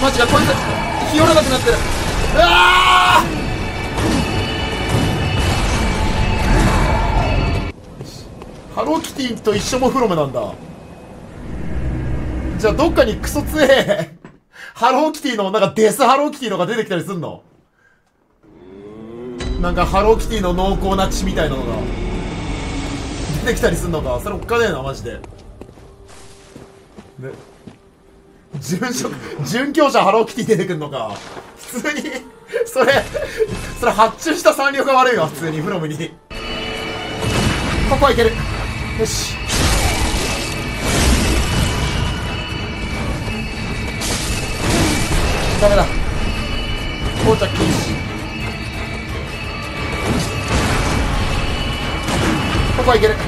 Speaker 1: マジかこいつ日和らなくなってるうわハローキティと一緒もフロムなんだじゃあどっかにクソ強えハローキティのなんかデスハローキティのが出てきたりすんのなんかハローキティの濃厚な血みたいなのが出てきたりすんのか。それおっかねえなマジで。ね。準職準強者ハローキティ出てくんのか。普通にそれそれ発注した産業が悪いわ普通にフロムに。ここはいける。よし。ダメだ。到着禁止。こはいける。よ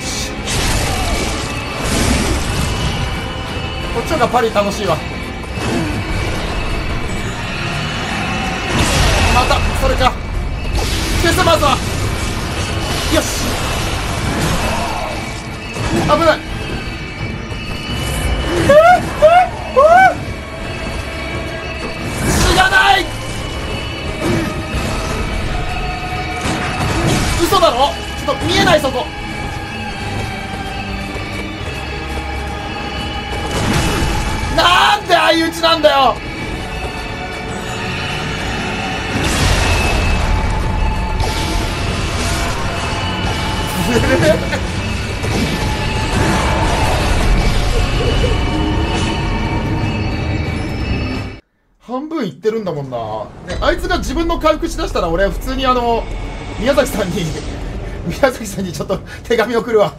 Speaker 1: しこっちの方がパリ楽しいわ。またそれか。消せまずは。よし。危ない。死がない。嘘だろ。見えないそこ。なんで相打ちなんだよ。半分いってるんだもんな、ね、あいつが自分の回復しだしたら俺普通にあの宮崎さんに宮崎さんにちょっと手紙送るわ。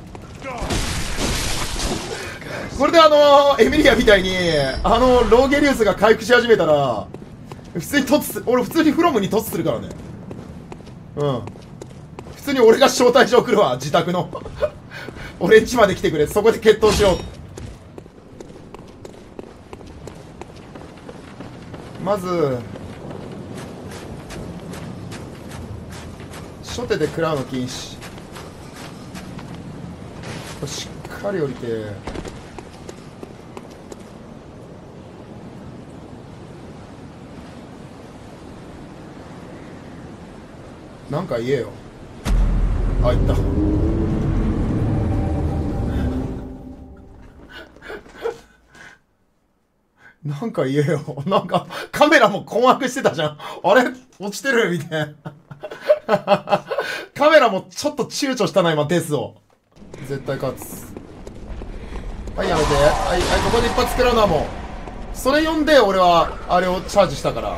Speaker 1: これであのエミリアみたいにあのローゲリウスが回復し始めたら普通に突す俺普通にフロムに突するからね。うん。普通に俺が招待状送るわ自宅の。俺ん家まで来てくれ。そこで決闘しよう。まず初手で食らうの禁止。これしっかり降りてなんか言えよあいった なんか言えよ。なんか、カメラも困惑してたじゃん。あれ？落ちてる？みたいな。カメラもちょっと躊躇したな、今、デスを。絶対勝つ。はい、やめて。はい、はい、ここで一発食らうのはもう。それ読んで、俺は、あれをチャージしたから。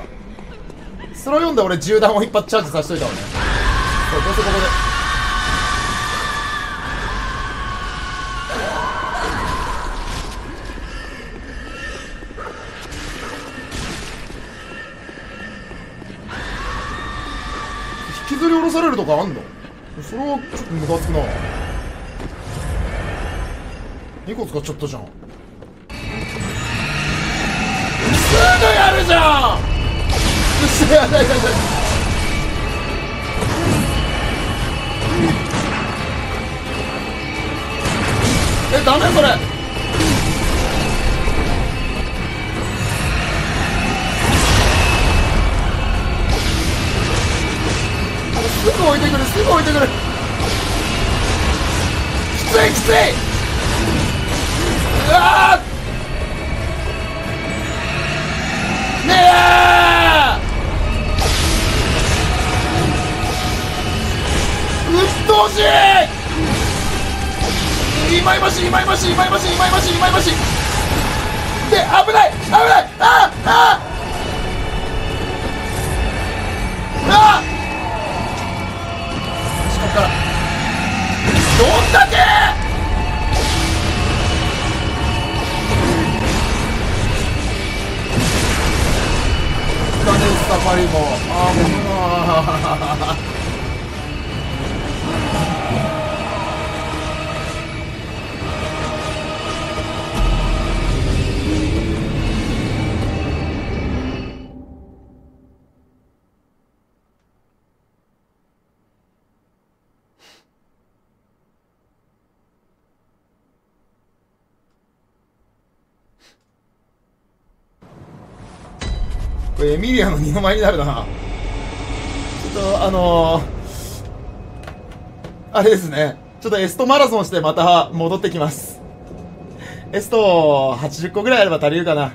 Speaker 1: それを読んで、俺、銃弾を一発チャージさせといたわね。そう、どうせここで。引きずり下ろされるとかあんの？それはちょっとムカつくな2個使っちゃったじゃん。すぐやるじゃん。うっせやだやだえダメそれ。すぐ置いてくるすぐ置いてくる。きついきつい。わーねえうっとうしい！今いまし今いまし今いまし今いまし今いましで危ない危ないああああここからどんだけダメサファリも。ああもう。れエミリアの二の舞になるなちょっとあのー、あれですねちょっとエストマラソンしてまた戻ってきます。エスト80個ぐらいあれば足りるかな。